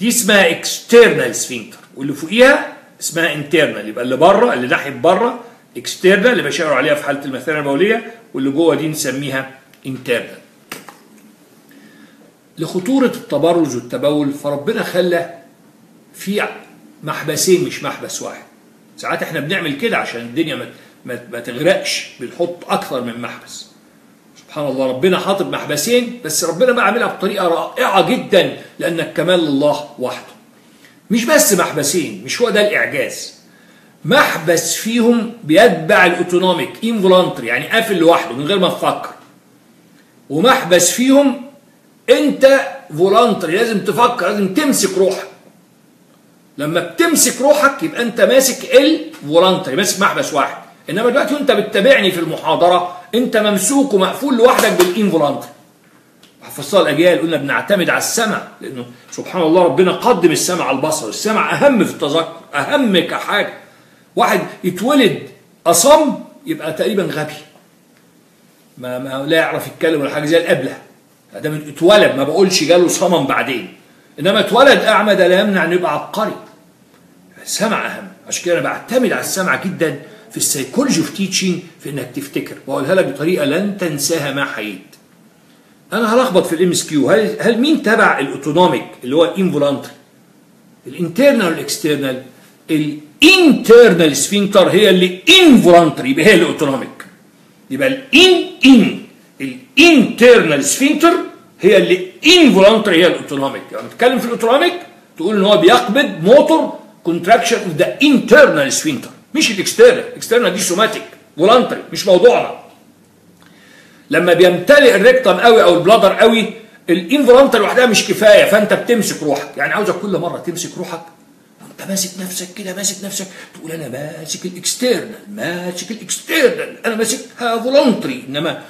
دي اسمها external sphincter واللي فوقيها اسمها internal يبقى اللي بره اللي ناحية بره external اللي بشاور عليها في حالة المثانة البوليه واللي جوه دي نسميها internal لخطورة التبرز والتبول فربنا خلى في محبسين مش محبس واحد. ساعات إحنا بنعمل كده عشان الدنيا ما تغرقش بنحط أكثر من محبس. سبحان الله ربنا حاطط محبسين بس ربنا بقى عاملها بطريقة رائعة جدا لأن الكمال لله وحده. مش بس محبسين مش هو ده الإعجاز. محبس فيهم بيتبع ال autonomic involuntary يعني قافل لوحده من غير ما تفكر. ومحبس فيهم أنت voluntary لازم تفكر لازم تمسك روحك. لما بتمسك روحك يبقى أنت ماسك ال voluntary ماسك محبس واحد. إنما دلوقتي وأنت بتتابعني في المحاضرة أنت ممسوك ومقفول لوحدك بال involuntary. حفظتها الأجيال قلنا بنعتمد على السمع لأنه سبحان الله ربنا قدم السمع على البصر السمع أهم في التذكر أهم كحاجة. واحد يتولد أصم يبقى تقريبا غبي. ما, ما لا يعرف يتكلم ولا حاجة زي الأبلة. ده اتولد ما بقولش جاله صمم بعدين. إنما اتولد أعمى ده لا يمنع إنه يبقى عبقري. السمع أهم. عشان كده أنا بعتمد على السمع جدا في ال psychology of teaching في إنك تفتكر. وأقولها لك بطريقة لن تنساها ما حييت أنا هلخبط في ال MCQ هل هل مين تبع ال autonomic اللي هو ال involuntary ال internal وال external ال internal sphincter هي اللي involuntary يبقى هي ال autonomic يبقى ال in in ال internal sphincter هي اللي involuntary هي ال autonomic يعني بتتكلم في ال autonomic تقول إن هو بيقبض motor contraction of the internal sphincter مش ال external ال external دي somatic voluntary مش موضوعنا. لما بيمتلئ ال rectum قوي أو ال bladder قوي ال involuntary لوحدها مش كفاية فأنت بتمسك روحك. يعني عاوزك كل مرة تمسك روحك وانت ماسك نفسك كده ماسك نفسك. تقول أنا ماسك ال external ماسك ال external أنا ماسكها voluntary إنما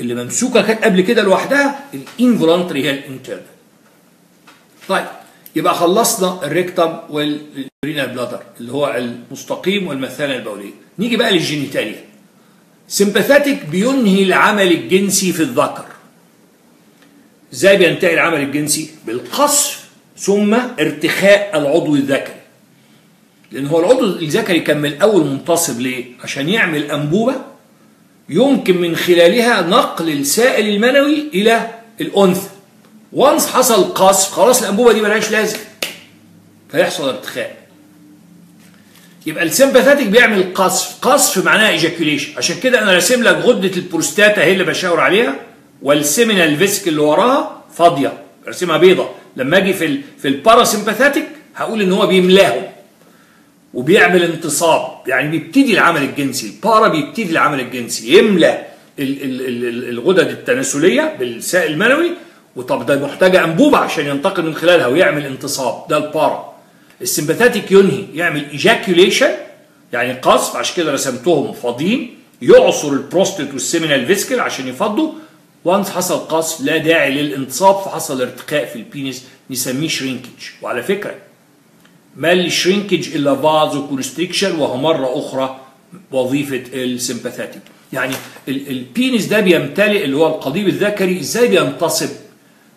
اللي ممسوكة كانت قبل كده لوحدها ال involuntary هي ال internal طيب يبقى خلصنا ال rectum وال urinary bladder اللي هو المستقيم والمثانة البولية. نيجي بقى لل genitalia. سمباثاتيك بينهي العمل الجنسي في الذكر. إزاي بينتهي العمل الجنسي؟ بالقصف ثم ارتخاء العضو الذكري. لأن هو العضو الذكري كان من الأول منتصب ليه؟ عشان يعمل أنبوبة يمكن من خلالها نقل السائل المنوي إلى الأنثى. وانس حصل قصف خلاص الأنبوبة دي ملهاش لازم فيحصل ارتخاء. يبقى السمباثاتيك بيعمل قصف. قصف معناها ايجاكيوليشن عشان كده أنا راسم لك غدة البروستاتا هي اللي بشاور عليها وال seminal vesicle اللي وراها فاضية. راسمها بيضة. لما أجي في ال في ال parasympathetic هقول إن هو بيملاهم وبيعمل انتصاب. يعني بيبتدي العمل الجنسي. ال para بيبتدي العمل الجنسي. ال الغدد التناسلية بالسائل المنوي. وطب ده محتاجة أنبوبة عشان ينتقل من خلالها ويعمل انتصاب. ده ال para. السمباثاتيك ينهي يعمل ايجاكيوليشن يعني قصف. عشان كده رسمتهم فاضيين. يعصر ال prostate وال seminal vesicle عشان يفضوا. once حصل قذف لا داعي للانتصاب فحصل ارتخاء في ال penis نسميه shrinkage وعلى فكرة ما ال shrinkage إلا vasoconstriction وهو مرة أخرى وظيفة ال sympathetic يعني ال penis ده بيمتلئ اللي هو القضيب الذكري إزاي بينتصب؟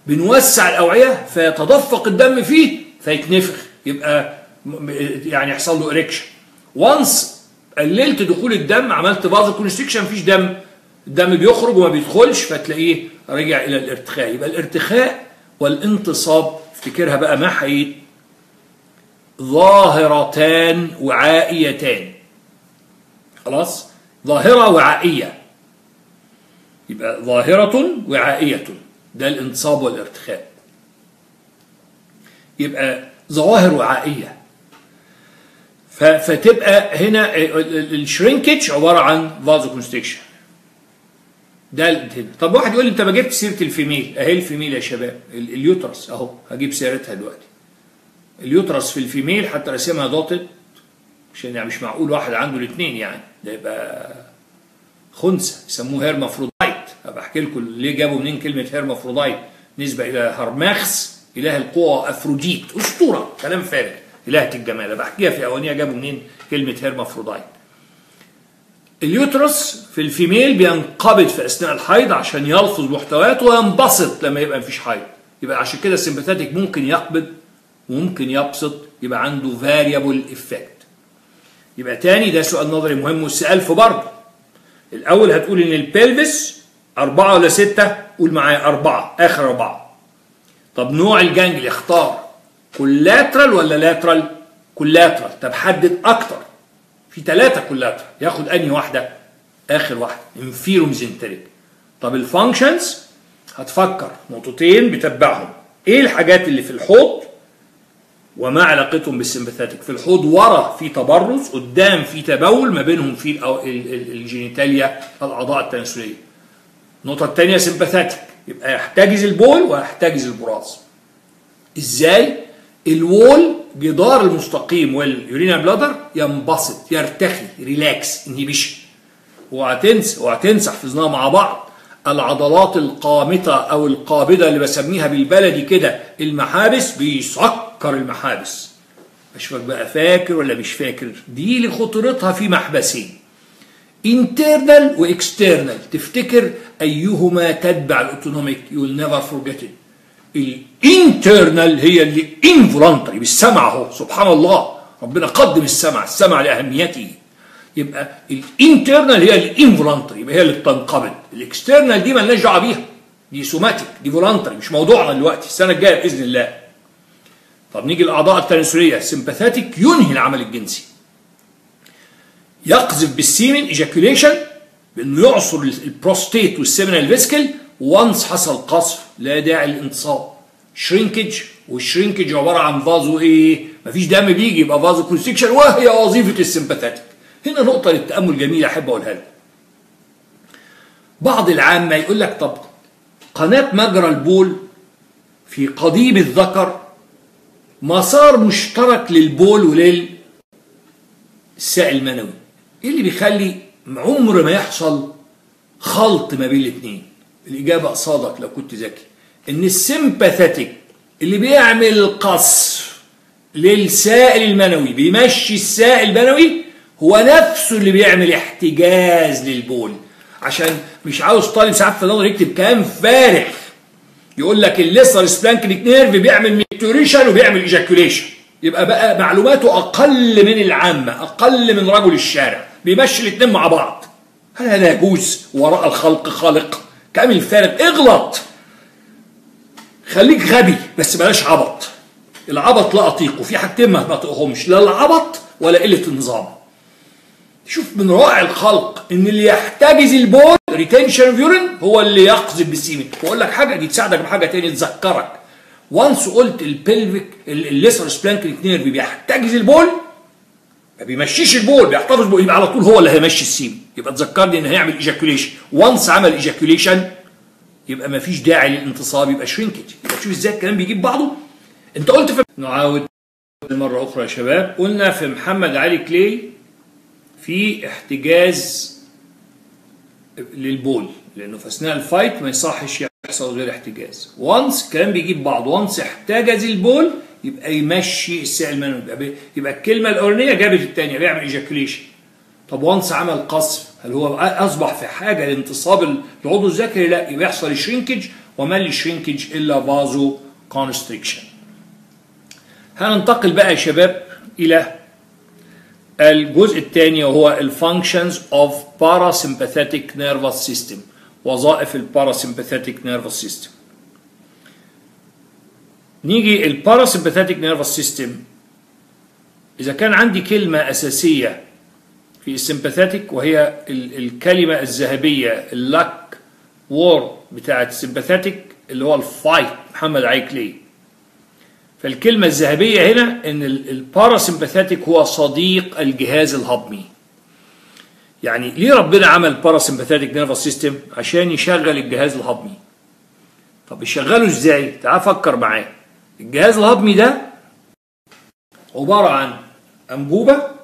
بنوسع الأوعية فيتدفق الدم فيه فيتنفخ يبقى يعني يحصل له erection و once قللت دخول الدم عملت vasoconstriction مفيش دم. الدم بيخرج وما بيدخلش فتلاقيه رجع إلى الارتخاء. يبقى الارتخاء والانتصاب افتكرها بقى محي ظاهرتان وعائيتان. خلاص؟ ظاهرة وعائية. يبقى ظاهرة وعائية. ده الانتصاب والارتخاء. يبقى ظواهر وعائية. فتبقى هنا ال shrinkage عبارة عن vasoconstriction ده طب واحد يقول لي انت ما جبت سيرة ال female. اهي ال female يا شباب. ال uterus اهو. هجيب سيرتها دلوقتي. ال uterus في ال female حتى رسمها dotted عشان يعني مش معقول واحد عنده الاثنين يعني. ده يبقى خنثى. يسموه hermaphrodite هبقى أحكي لكم ليه جابوا منين كلمة hermaphrodite نسبة إلى هرماخس إله القوى أفروديت. أسطورة. كلام فارغ. الهه الجمال. بحكيها في اوانيها جابوا منين كلمة hermaphrodite ال uterus في ال female بينقبض في أثناء الحيض عشان يلفظ محتوياته وينبسط لما يبقى مفيش حيض. يبقى عشان كده ال sympathetic ممكن يقبض وممكن يبسط يبقى عنده variable effect يبقى تاني ده سؤال نظري مهم والسؤال في برضه. الأول هتقول إن ال pelvis أربعة ولا ستة؟ قول معايا أربعة آخر أربعة. طب نوع ال ganglion اختار collateral ولا lateral collateral طب حدد أكتر. في ثلاثة collateral ياخد أنهي واحدة؟ آخر واحدة. inferior mesenteric طب ال functions هتفكر نقطتين بتبعهم إيه الحاجات اللي في الحوض؟ وما علاقتهم بال sympathetic في الحوض ورا في تبرز قدام في تبول ما بينهم في ال genitalia الأعضاء التناسلية. النقطة الثانية sympathetic يبقى يحتجز البول ويحتجز البراز. إزاي؟ ال wall جدار المستقيم وال urinary bladder ينبسط يرتخي relax inhibition اوعى تنسى اوعى تنسى حفظناها مع بعض. العضلات القامطة أو القابضة اللي بسميها بالبلدي كده المحابس بيسكر المحابس. أشوفك بقى فاكر ولا مش فاكر؟ دي لخطورتها في محبسين. Internal و external تفتكر أيهما تتبع ال autonomic will never forget it. ال internal هي اللي involuntary بالسمع اهو سبحان الله. ربنا قدم السمع السمع لأهميته. يبقى ال internal هي ال involuntary يبقى هي اللي بتنقبض. ال external دي مالناش دعوة بيها. دي somatic دي voluntary مش موضوعنا دلوقتي السنة الجاية بإذن الله. طب نيجي الاعضاء التناسلية. ال sympathetic ينهي العمل الجنسي. يقذف بال semen ejaculation بأنه يعصر ال prostate وال seminal vesicle و once حصل قذف لا داعي للانتصاب. shrinkage وال shrinkage عباره عن vaso إيه مفيش دم بيجي يبقى vasoconstriction وهي وظيفة ال sympathetic هنا نقطة للتأمل جميلة أحب أقولها لكم. بعض العامة يقول لك طب قناة مجرى البول في قضيب الذكر مسار مشترك للبول وللسائل المنوي. إيه اللي بيخلي عمر ما يحصل خلط ما بين الاثنين؟ الإجابة قصادك لو كنت ذكي. إن السمباثيتك اللي بيعمل قصف للسائل المنوي بيمشي السائل المنوي هو نفسه اللي بيعمل احتجاز للبول. عشان مش عاوز طالب ساعات في النظر يكتب كلام فارغ. يقول لك ال lesser splanchnic nerve بيعمل micturition وبيعمل ejaculation يبقى بقى معلوماته أقل من العامة أقل من رجل الشارع. بيمشي الاثنين مع بعض. هل هذا يجوز وراء الخلق خالق؟ كلام فارغ اغلط. خليك غبي بس بلاش عبط. العبط لا أطيقه في حاجتين ما أطيقهمش لا العبط ولا قلة النظام. شوف من رائع الخلق إن اللي يحتجز البول retention urine هو اللي يقذف بال semen وأقول لك حاجة دي تساعدك بحاجة تاني تذكرك. once قلت ال pelvic ال lesser splanchnic nerve بيحتجز البول ما بيمشيش البول بيحتفظ يبقى على طول هو اللي هيمشي ال semen يبقى تذكرني إن هيعمل ejaculation و once عمل ejaculation يبقى ما فيش داعي للانتصاب يبقى shrinkage يبقى شوف إزاي الكلام بيجيب بعضه. أنت قلت في نعاود مرة أخرى يا شباب. قلنا في محمد علي كلي في احتجاز للبول لأنه في أثناء ال fight ما يصحش يحصل غير احتجاز. once الكلام بيجيب بعض once احتجز البول يبقى يمشي السائل المنوي. يبقى, يبقى الكلمة الأولانية جابت الثانية بيعمل ejaculation طب once عمل قذف هل هو أصبح في حاجة لانتصاب العضو الذكري؟ لا يبقى يحصل shrinkage وما ال shrinkage إلا vaso constriction هننتقل بقى يا شباب إلى الجزء الثاني وهو ال functions of parasympathetic nervous system وظائف ال parasympathetic nervous system نيجي ال parasympathetic nervous system إذا كان عندي كلمة أساسية في ال sympathetic وهي ال- الكلمة الذهبية ال luck word بتاعت ال sympathetic اللي هو ال fight محمد علي كلاي فالكلمة الذهبية هنا إن ال parasympathetic هو صديق الجهاز الهضمي. يعني ليه ربنا عمل parasympathetic nervous system؟ عشان يشغل الجهاز الهضمي. طب يشغله إزاي؟ تعال فكر معايا. الجهاز الهضمي ده عبارة عن أنبوبة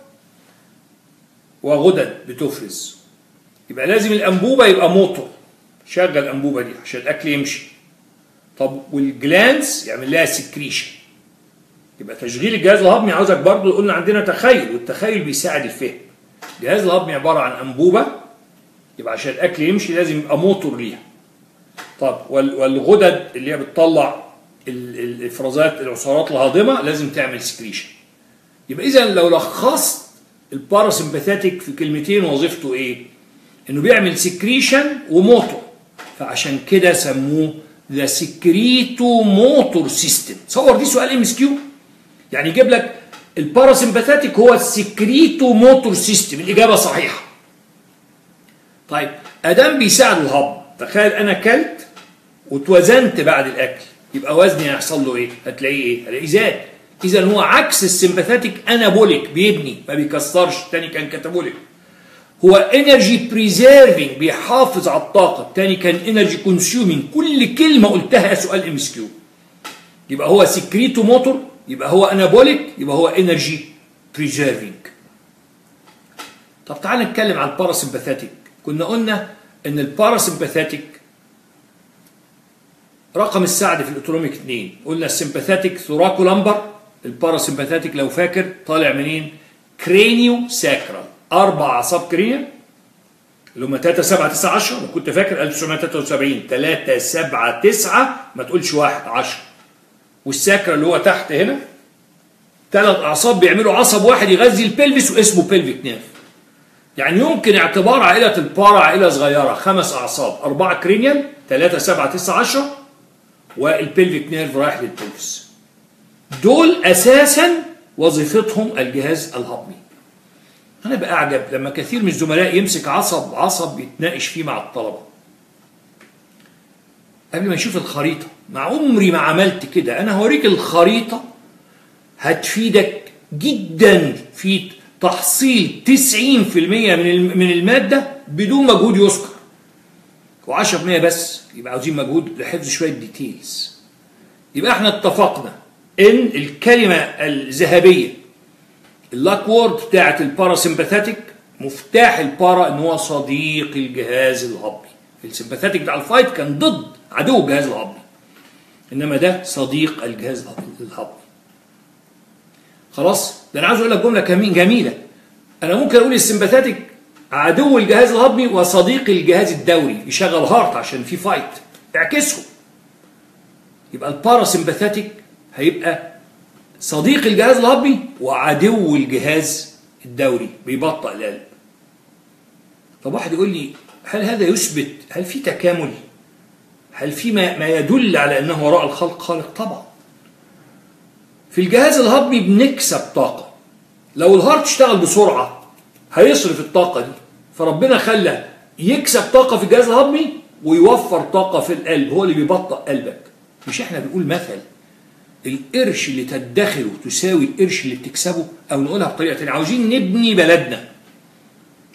وغدد بتفرز. يبقى لازم الأنبوبة يبقى موتور. شغل الأنبوبة دي عشان الأكل يمشي. طب وال glands يعمل لها secretion يبقى تشغيل الجهاز الهضمي عاوزك برضو قلنا عندنا تخيل والتخيل بيساعد الفهم الجهاز الهضمي عبارة عن أنبوبة يبقى عشان الأكل يمشي لازم يبقى موتور ليها طب وال- والغدد اللي هي بتطلع ال- ال- الإفرازات العصارات الهاضمة لازم تعمل secretion يبقى اذا لو لخصت ال parasympathetic في كلمتين وظيفته إيه؟ إنه بيعمل secretion و motor. فعشان كده سموه the secretomotor system تصور دي سؤال MCQ يعني يجيب لك ال parasympathetic هو ال secretomotor system. الإجابة صحيحة. طيب أدام بيساعد الهضم تخيل أنا كلت واتوزنت بعد الأكل يبقى وزني هيحصل له إيه؟ هتلاقيه إيه؟ هتلاقيه زاد. إذا هو عكس ال sympathetic anabolic بيبني ما بيكسرش. التاني كان catabolic. هو energy preserving بيحافظ على الطاقة. التاني كان energy consuming كل كلمة قلتها سؤال MCQ يبقى هو secretomotor يبقى هو anabolic يبقى هو energy preserving طب تعال نتكلم عن ال parasympathetic كنا قلنا إن ال parasympathetic رقم السعد في ال autonomic 2 قلنا ال sympathetic thoracolumbar ال parasympathetic لو فاكر طالع منين؟ craniosacral أربع أعصاب cranial اللي هم 3 7 9 10 لو كنت فاكر 1973 3 7 9 ما تقولش 1 10 وال sacral اللي هو تحت هنا ثلاث أعصاب بيعملوا عصب واحد يغذي ال pelvis واسمه pelvic nerve يعني يمكن اعتبار عائلة ال para عائلة صغيرة خمس أعصاب أربعة cranial ثلاثة سبعة تسعة عشرة وال pelvic nerve رايح لل pelvis دول أساسا وظيفتهم الجهاز الهضمي. أنا بأعجب لما كثير من الزملاء يمسك عصب عصب يتناقش فيه مع الطلبة. قبل ما يشوف الخريطة مع عمري ما عملت كده. أنا هوريك الخريطة هتفيدك جدا في تحصيل 90% من من المادة بدون مجهود يذكر. و10% بس يبقى عاوزين مجهود لحفظ شوية details يبقى إحنا اتفقنا. إن الكلمة الذهبية ال luck word بتاعت ال parasympathetic مفتاح ال para إن هو صديق الجهاز الهضمي. ال sympathetic بتاع ال fight كان ضد عدو الجهاز الهضمي. إنما ده صديق الجهاز الهضمي. خلاص؟ ده أنا عاوز أقول لك جملة جميلة. أنا ممكن أقول ال sympathetic عدو الجهاز الهضمي وصديق الجهاز الدوري يشغل heart عشان في fight اعكسهم يبقى ال parasympathetic هيبقى صديق الجهاز الهضمي وعدو الجهاز الدوري بيبطئ القلب. طب واحد يقول لي هل هذا يثبت؟ هل في تكامل؟ هل في ما, يدل على أنه وراء الخلق؟ خالق طبعا. في الجهاز الهضمي بنكسب طاقة. لو الهارت اشتغل بسرعة هيصرف الطاقة دي. فربنا خلى يكسب طاقة في الجهاز الهضمي ويوفر طاقة في القلب. هو اللي بيبطئ قلبك. مش إحنا بنقول مثل. القرش اللي تدخره تساوي القرش اللي بتكسبه أو نقولها بطريقة تانية. عاوزين نبني بلدنا.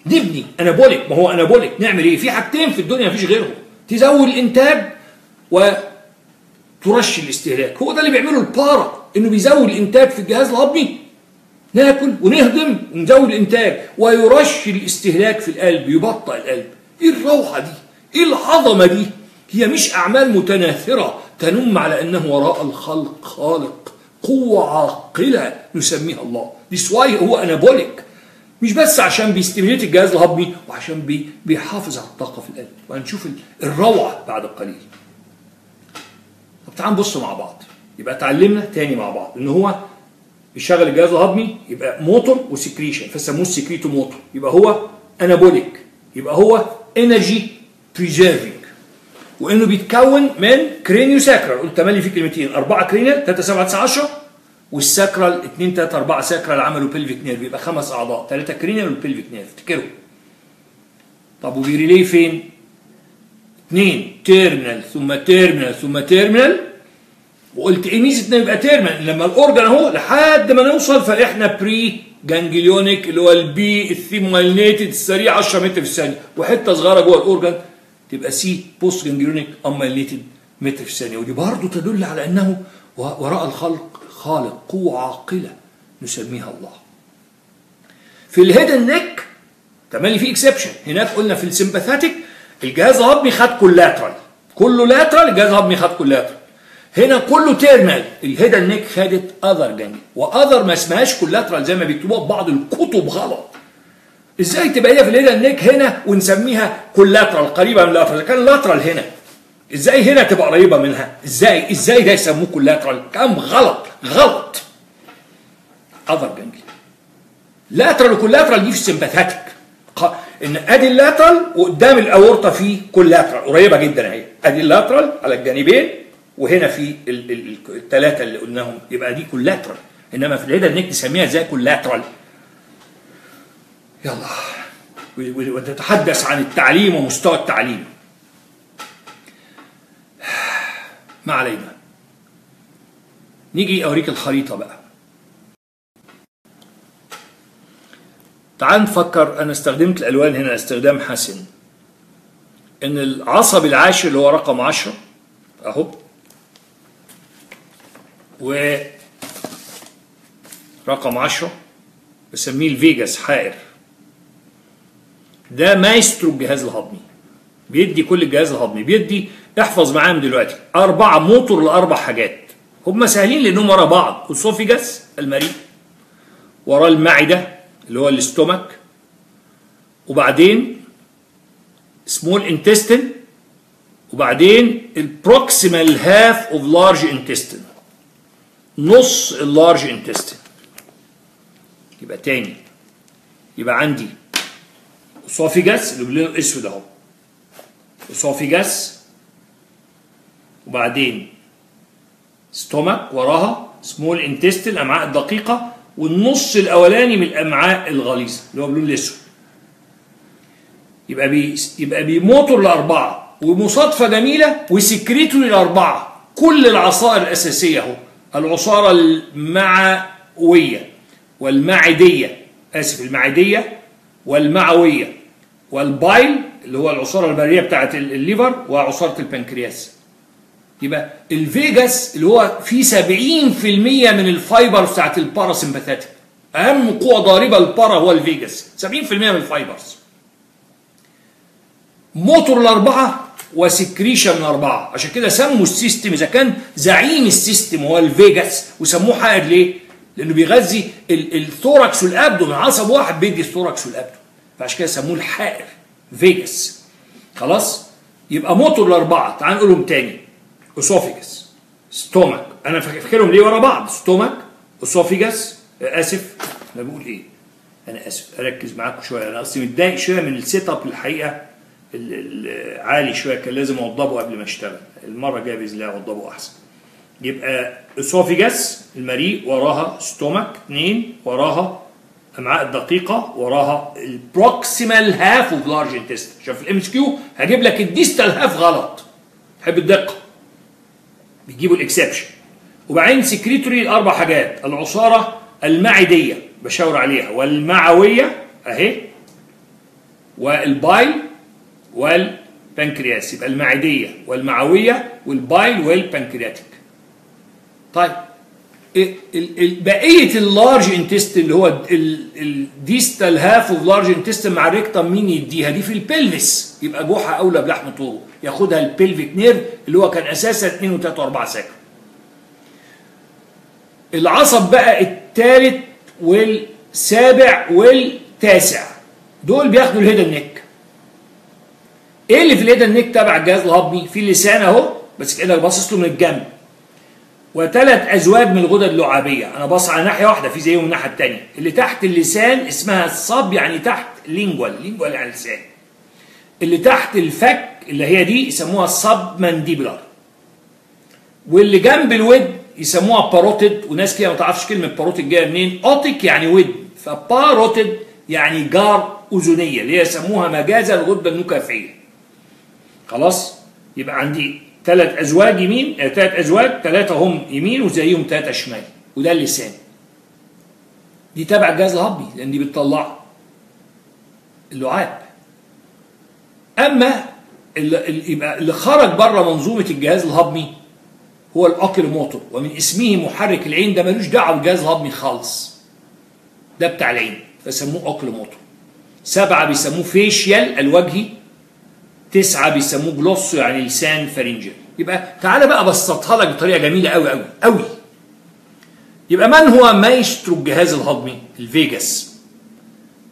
نبني. انابوليك ما هو انابوليك نعمل إيه؟ في حاجتين في الدنيا مفيش غيرهم. تزود الإنتاج و ترشي الاستهلاك. هو ده اللي بيعمله البارا إنه بيزود الإنتاج في الجهاز الهضمي. ناكل ونهضم ونزود الإنتاج. ويرشي الاستهلاك في القلب يبطئ القلب. إيه الروحة دي؟ إيه العظمة دي؟ هي مش أعمال متناثرة. تنم على أنه وراء الخلق خالق قوة عاقلة نسميها الله. This why هو انابوليك مش بس عشان بي stimulate الجهاز الهضمي وعشان بي بيحافظ على الطاقة في القلب. وهنشوف الروعة بعد قليل. طب تعال نبص مع بعض. يبقى اتعلمنا تاني مع بعض. إن هو بيشغل الجهاز الهضمي يبقى motor و secretion. فسموه ال secretomotor يبقى هو anabolic يبقى هو energy preserving وإنه بيتكون من craniosacral قلت تملي في كلمتين. أربعة cranial 3 7 9 10 وال sacral 2 3 4 sacral عملوا pelvic nerve يبقى خمس أعصاب. ثلاثة cranial وال pelvic nerve افتكروا. طب وبي relay فين؟ اثنين terminal ثم terminal ثم terminal وقلت إيه ميزة إنه يبقى terminal لما ال organ أهو لحد ما نوصل فإحنا preganglionic اللي هو ال B ال thin myelinated السريع 10 متر في الثانية. وحتة صغيرة جوه ال organ تبقى C postganglionic unmyelinated متر في الثانية ودي برضه تدل على إنه وراء الخلق خالق قوة عاقلة نسميها الله. في ال head and neck تملي في exception هناك قلنا في ال sympathetic الجهاز الهضمي خد collateral كله lateral الجهاز الهضمي خد collateral هنا كله terminal ال head and neck خدت other ganglia و other ما اسمهاش collateral زي ما بيكتبوها في بعض الكتب غلط. إزاي تبقى هي في ال head and neck هنا ونسميها collateral قريبة من lateral كان lateral هنا. إزاي هنا تبقى قريبة منها؟ إزاي؟ إزاي ده يسموه collateral كلام غلط. غلط. other ganglia lateral و collateral دي في ال sympathetic إن أدي ال lateral وقدام الأورطة في collateral قريبة جدا أهي. أدي ال lateral على الجانبين وهنا في الثلاثه اللي قلناهم. يبقى دي collateral إنما في ال head and neck نسميها زي collateral يلا. وتتحدث عن التعليم ومستوى التعليم. ما علينا. نيجي أوريك الخريطة بقى. تعال نفكر أنا استخدمت الألوان هنا استخدام حسن. إن العصب العاشر اللي هو رقم 10 أهو. و رقم 10 بسميه ال vagus حائر. ده مايسترو الجهاز الهضمي. بيدي كل الجهاز الهضمي. بيدي احفظ معاهم دلوقتي أربع موتور لأربع حاجات. هم سهلين لأنهم ورا بعض. esophagus المريء. وراه المعدة اللي هو ال stomach وبعدين small intestine وبعدين ال proximal half of large intestine نص ال large intestine يبقى تاني. يبقى عندي esophagus اللي باللون الاسود اهو esophagus وبعدين stomach وراها small intestine الأمعاء الدقيقة والنص الأولاني من الأمعاء الغليظة اللي هو باللون الأسود. يبقى بي يبقى بيموتوا الأربعة ومصادفة جميلة و secretory الاربعه كل العصائر الأساسية أهو. العصارة المعوية والمعدية. آسف المعدية. والمعوية وال bile اللي هو العصارة المرارية بتاعه ال liver وعصارة البنكرياس. يبقى ال vagus اللي هو فيه 70% من ال fiber بتاعت ال parasympathetic أهم قوة ضاربة لل para هو ال vagus. 70% من ال fibers. motor الأربعة و secretion الأربعة. عشان كده سموا ال system إذا كان زعيم ال system هو ال vagus وسموه حائر ليه؟ لأنه بيغذي ال thorax وال abdomen من عصب واحد بيدي ال thorax وال abdomen فعشان كده سموه الحائر vagus. خلاص؟ يبقى موتور الأربعة. تعال نقولهم تاني. esophagus stomach. أنا فاكرهم ليه ورا بعض؟ stomach esophagus آسف. أنا بقول إيه؟ أنا آسف. أركز معاكم شوية. أنا اصلي متضايق شوية من ال setup الحقيقة عالي شوية. كان لازم أوضبه قبل ما أشتغل. المرة الجاية بإذن الله أوضبه أحسن. يبقى esophagus المريء وراها stomach. اثنين وراها امعاء الدقيقه وراها ال proximal half of large intestine شوف ال MCQ هجيب لك ال distal half غلط. حب الدقة؟ بيجيبوا ال exception وبعدين secretory الأربع حاجات العصارة المعدية بشاور عليها والمعوية أهي وال bile والبنكرياس يبقى المعدية والمعوية وال bile وال pancreatic. طيب. بقية ال large intestine اللي هو ال distal half of large intestine مع ال rectum مين يديها؟ دي في ال pelvis يبقى جحا اولى بلحم طوره. ياخدها ال pelvic nerve اللي هو كان أساسا 2 و3 و4 sacral. العصب بقى الثالث والسابع والتاسع. دول بياخدوا ال head and neck إيه اللي في ال head and neck تبع الجهاز الهضمي؟ في اللسان أهو بس كده باصص له من الجنب. وثلاث أزواج من الغدد اللعابية. أنا باص على ناحية واحدة في زيهم الناحيه الثانية اللي تحت اللسان اسمها ال sub يعني تحت lingual lingual يعني لسان. اللي تحت الفك اللي هي دي يسموها ال submandibular واللي جنب الودن يسموها parotid وناس كده ما تعرفش كلمة parotid جاية منين. otic يعني ودن. ف parotid يعني جار أذنية اللي هي يسموها مجازا الغدة النكافية. خلاص؟ يبقى عندي ثلاث أزواج يمين ثلاث أزواج ثلاثة هم يمين وزيهم ثلاثة شمال وده اللسان دي تبع الجهاز الهضمي لأن دي بتطلع اللعاب. أما اللي خرج بره منظومة الجهاز الهضمي هو ال oculomotor ومن اسمه محرك العين ده ملوش دعوة بالجهاز الهضمي خالص. ده بتاع العين فسموه oculomotor سبعة بيسموه facial الوجهي. تسعة بيسموه glosso يعني لسان pharyngeal يبقى تعالى بقى بسطها لك بطريقة جميلة قوي قوي قوي يبقى من هو مايسترو الجهاز الهضمي؟ ال vagus.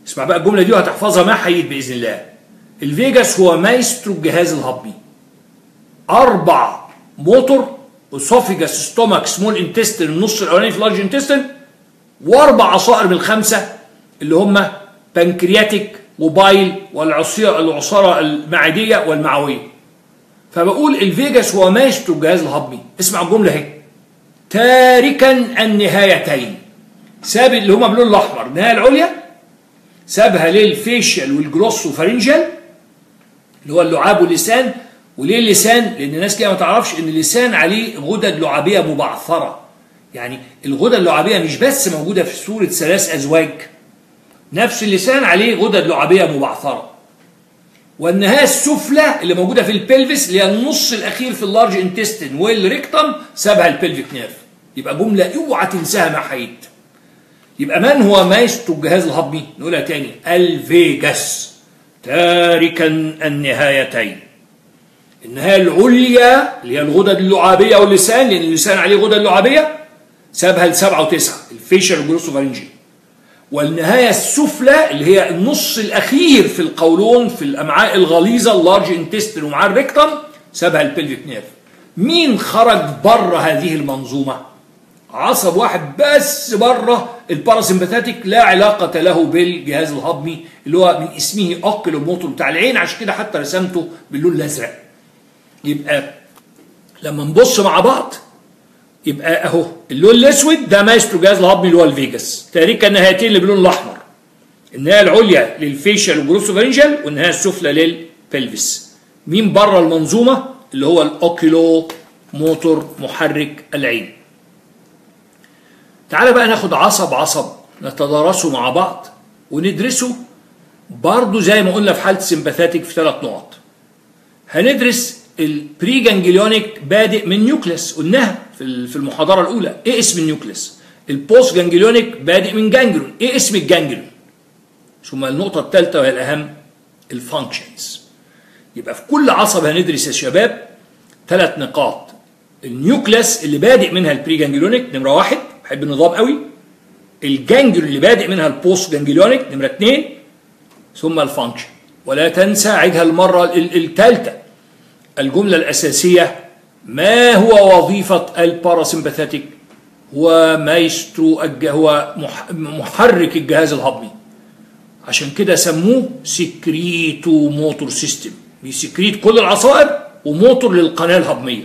اسمع بقى الجملة دي وهتحفظها ما حييت بإذن الله. ال vagus هو مايسترو الجهاز الهضمي. أربع motor esophagus stomach small intestine النص الأولاني في large intestine وأربع عصائر من الخمسة اللي هم pancreatic و bile والعصير العصارة المعدية والمعوية. فبقول ال vagus هو مايسترو الجهاز الهضمي. اسمع الجملة اهي. تاركا النهايتين. ساب اللي هما باللون الأحمر النهايه العليا. سابها لل facial وال glossopharyngeal اللي هو اللعاب واللسان. وليه اللسان؟ لأن الناس كده ما تعرفش إن اللسان عليه غدد لعابية مبعثرة. يعني الغدد اللعابية مش بس موجودة في صورة ثلاث أزواج. نفس اللسان عليه غدد لعابيه مبعثرة. والنهاية السفلى اللي موجودة في ال pelvis اللي هي النص الأخير في ال large intestine وال rectum سابها ال pelvic nerve. يبقى جملة اوعى تنساها مع حد. يبقى من هو مايسترو الجهاز الهضمي؟ نقولها تاني. ال vagus. تاركا النهايتين. النهاية العليا اللي هي الغدد اللعابية واللسان لأن اللسان عليه غدد لعابية سابها لسبعة وتسعة. ال facial وال glossopharyngeal والنهاية السفلى اللي هي النص الأخير في القولون في الأمعاء الغليظة ال large intestine ومعاه ال rectum سابها لل pelvic nerve مين خرج بره هذه المنظومة؟ عصب واحد بس بره ال parasympathetic لا علاقة له بالجهاز الهضمي اللي هو من اسمه oculomotor بتاع العين عشان كده حتى رسمته باللون الأزرق. يبقى لما نبص مع بعض يبقى اهو. اللون الأسود ده مايسترو جهاز الهضمي اللي هو ال vagus. تارك النهايتين اللي باللون الأحمر. النهاية العليا لل facial وال glossopharyngeal والنهاية السفلى لل pelvic مين بره المنظومة اللي هو ال oculomotor محرك العين. تعالى بقى ناخد عصب عصب نتدارسه مع بعض وندرسه برضه زي ما قلنا في حالة sympathetic في ثلاث نقط. هندرس ال preganglionic بادئ من nucleus قلناها في المحاضرة الأولى. إيه اسم ال nucleus؟ ال postganglionic بادئ من ganglion. إيه اسم ال ganglion؟ ثم النقطة الثالثه وهي الأهم ال functions يبقى في كل عصب هندرس يا شباب ثلاث نقاط. ال nucleus اللي بادئ منها ال preganglionic نمرة واحد بحب النظام قوي. ال ganglion اللي بادئ منها ال postganglionic نمرة اثنين ثم ال function ولا تنسى عيدها المرة الثالثه الجملة الأساسية ما هو وظيفة ال parasympathetic هو مايسترو هو محرك الجهاز الهضمي. عشان كده سموه secretomotor system. بي secrete كل العصائر وموتور للقناة الهضمية.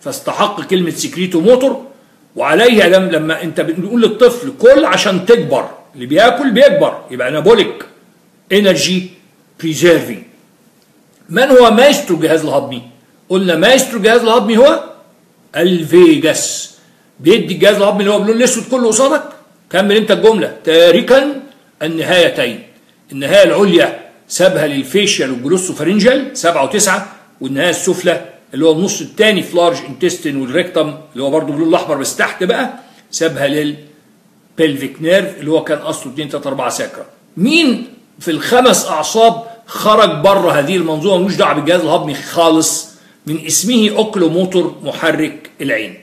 فاستحق كلمة secretomotor وعليها لما, لما انت بنقول للطفل كل عشان تكبر اللي بياكل بيكبر يبقى anabolic energy preserving من هو مايسترو الجهاز الهضمي؟ قلنا مايسترو الجهاز الهضمي هو ال vagus. بيدي الجهاز الهضمي اللي هو باللون الأسود كله قصادك. كمل أنت الجملة. تاركا النهايتين. النهاية العليا سابها لل facial وال glossopharyngeal سبعة وتسعة. والنهاية السفلى اللي هو النص الثاني في large intestine وال rectum اللي هو برضه باللون الأحمر بس تحت بقى سابها لل pelvic nerve اللي هو كان اصله 2 3 4 sacral. مين في الخمس أعصاب خرج بره هذه المنظومة ملوش دعوة بالجهاز الهضمي خالص من اسمه أوكلو موتور محرك العين.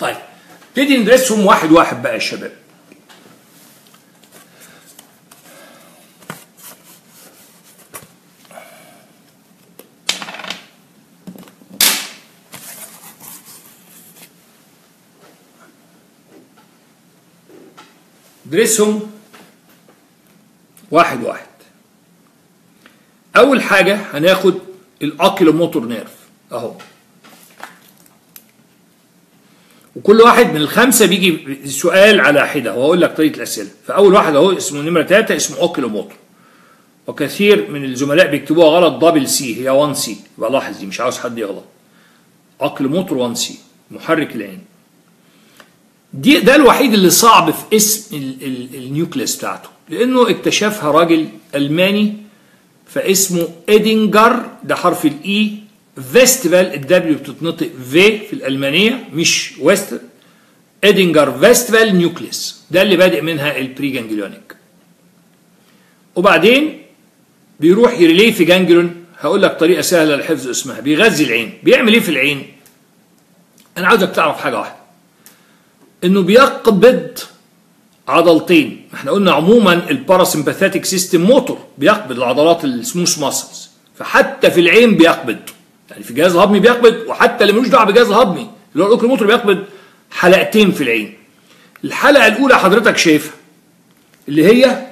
طيب نبتدي ندرسهم واحد واحد بقى يا شباب. ندرسهم واحد واحد أول حاجة هناخد ال oculomotor nerve. أهو. وكل واحد من الخمسة بيجي سؤال على حدة. وهقول لك طريقة الأسئلة. فأول واحد أهو اسمه نمرة ثلاثة اسمه oculomotor وكثير من الزملاء بيكتبوها غلط double c هي 1 سي يبقى لاحظ دي مش عاوز حد يغلط. oculomotor 1 c محرك العين. دي ده الوحيد اللي صعب في اسم ال- ال- ال nucleus بتاعته. لأنه اكتشفها راجل ألماني فاسمه Edinger ده حرف ال E Westphal ال W بتتنطق في في الألمانية مش West. Edinger-Westphal nucleus ده اللي بادئ منها ال preganglionic وبعدين بيروح ي relay في ganglion. هقول لك طريقة سهلة للحفظ اسمها. بيغذي العين. بيعمل إيه في العين؟ أنا عاوزك تعرف حاجة واحدة. إنه بيقبض عضلتين. إحنا قلنا عموما ال parasympathetic system motor بيقبض العضلات ال smooth muscles فحتى في العين بيقبض. يعني في الجهاز الهضمي بيقبض وحتى اللي ملوش دعوة بالجهاز الهضمي اللي هو ال oculomotor بيقبض حلقتين في العين. الحلقة الأولى حضرتك شايفها اللي هي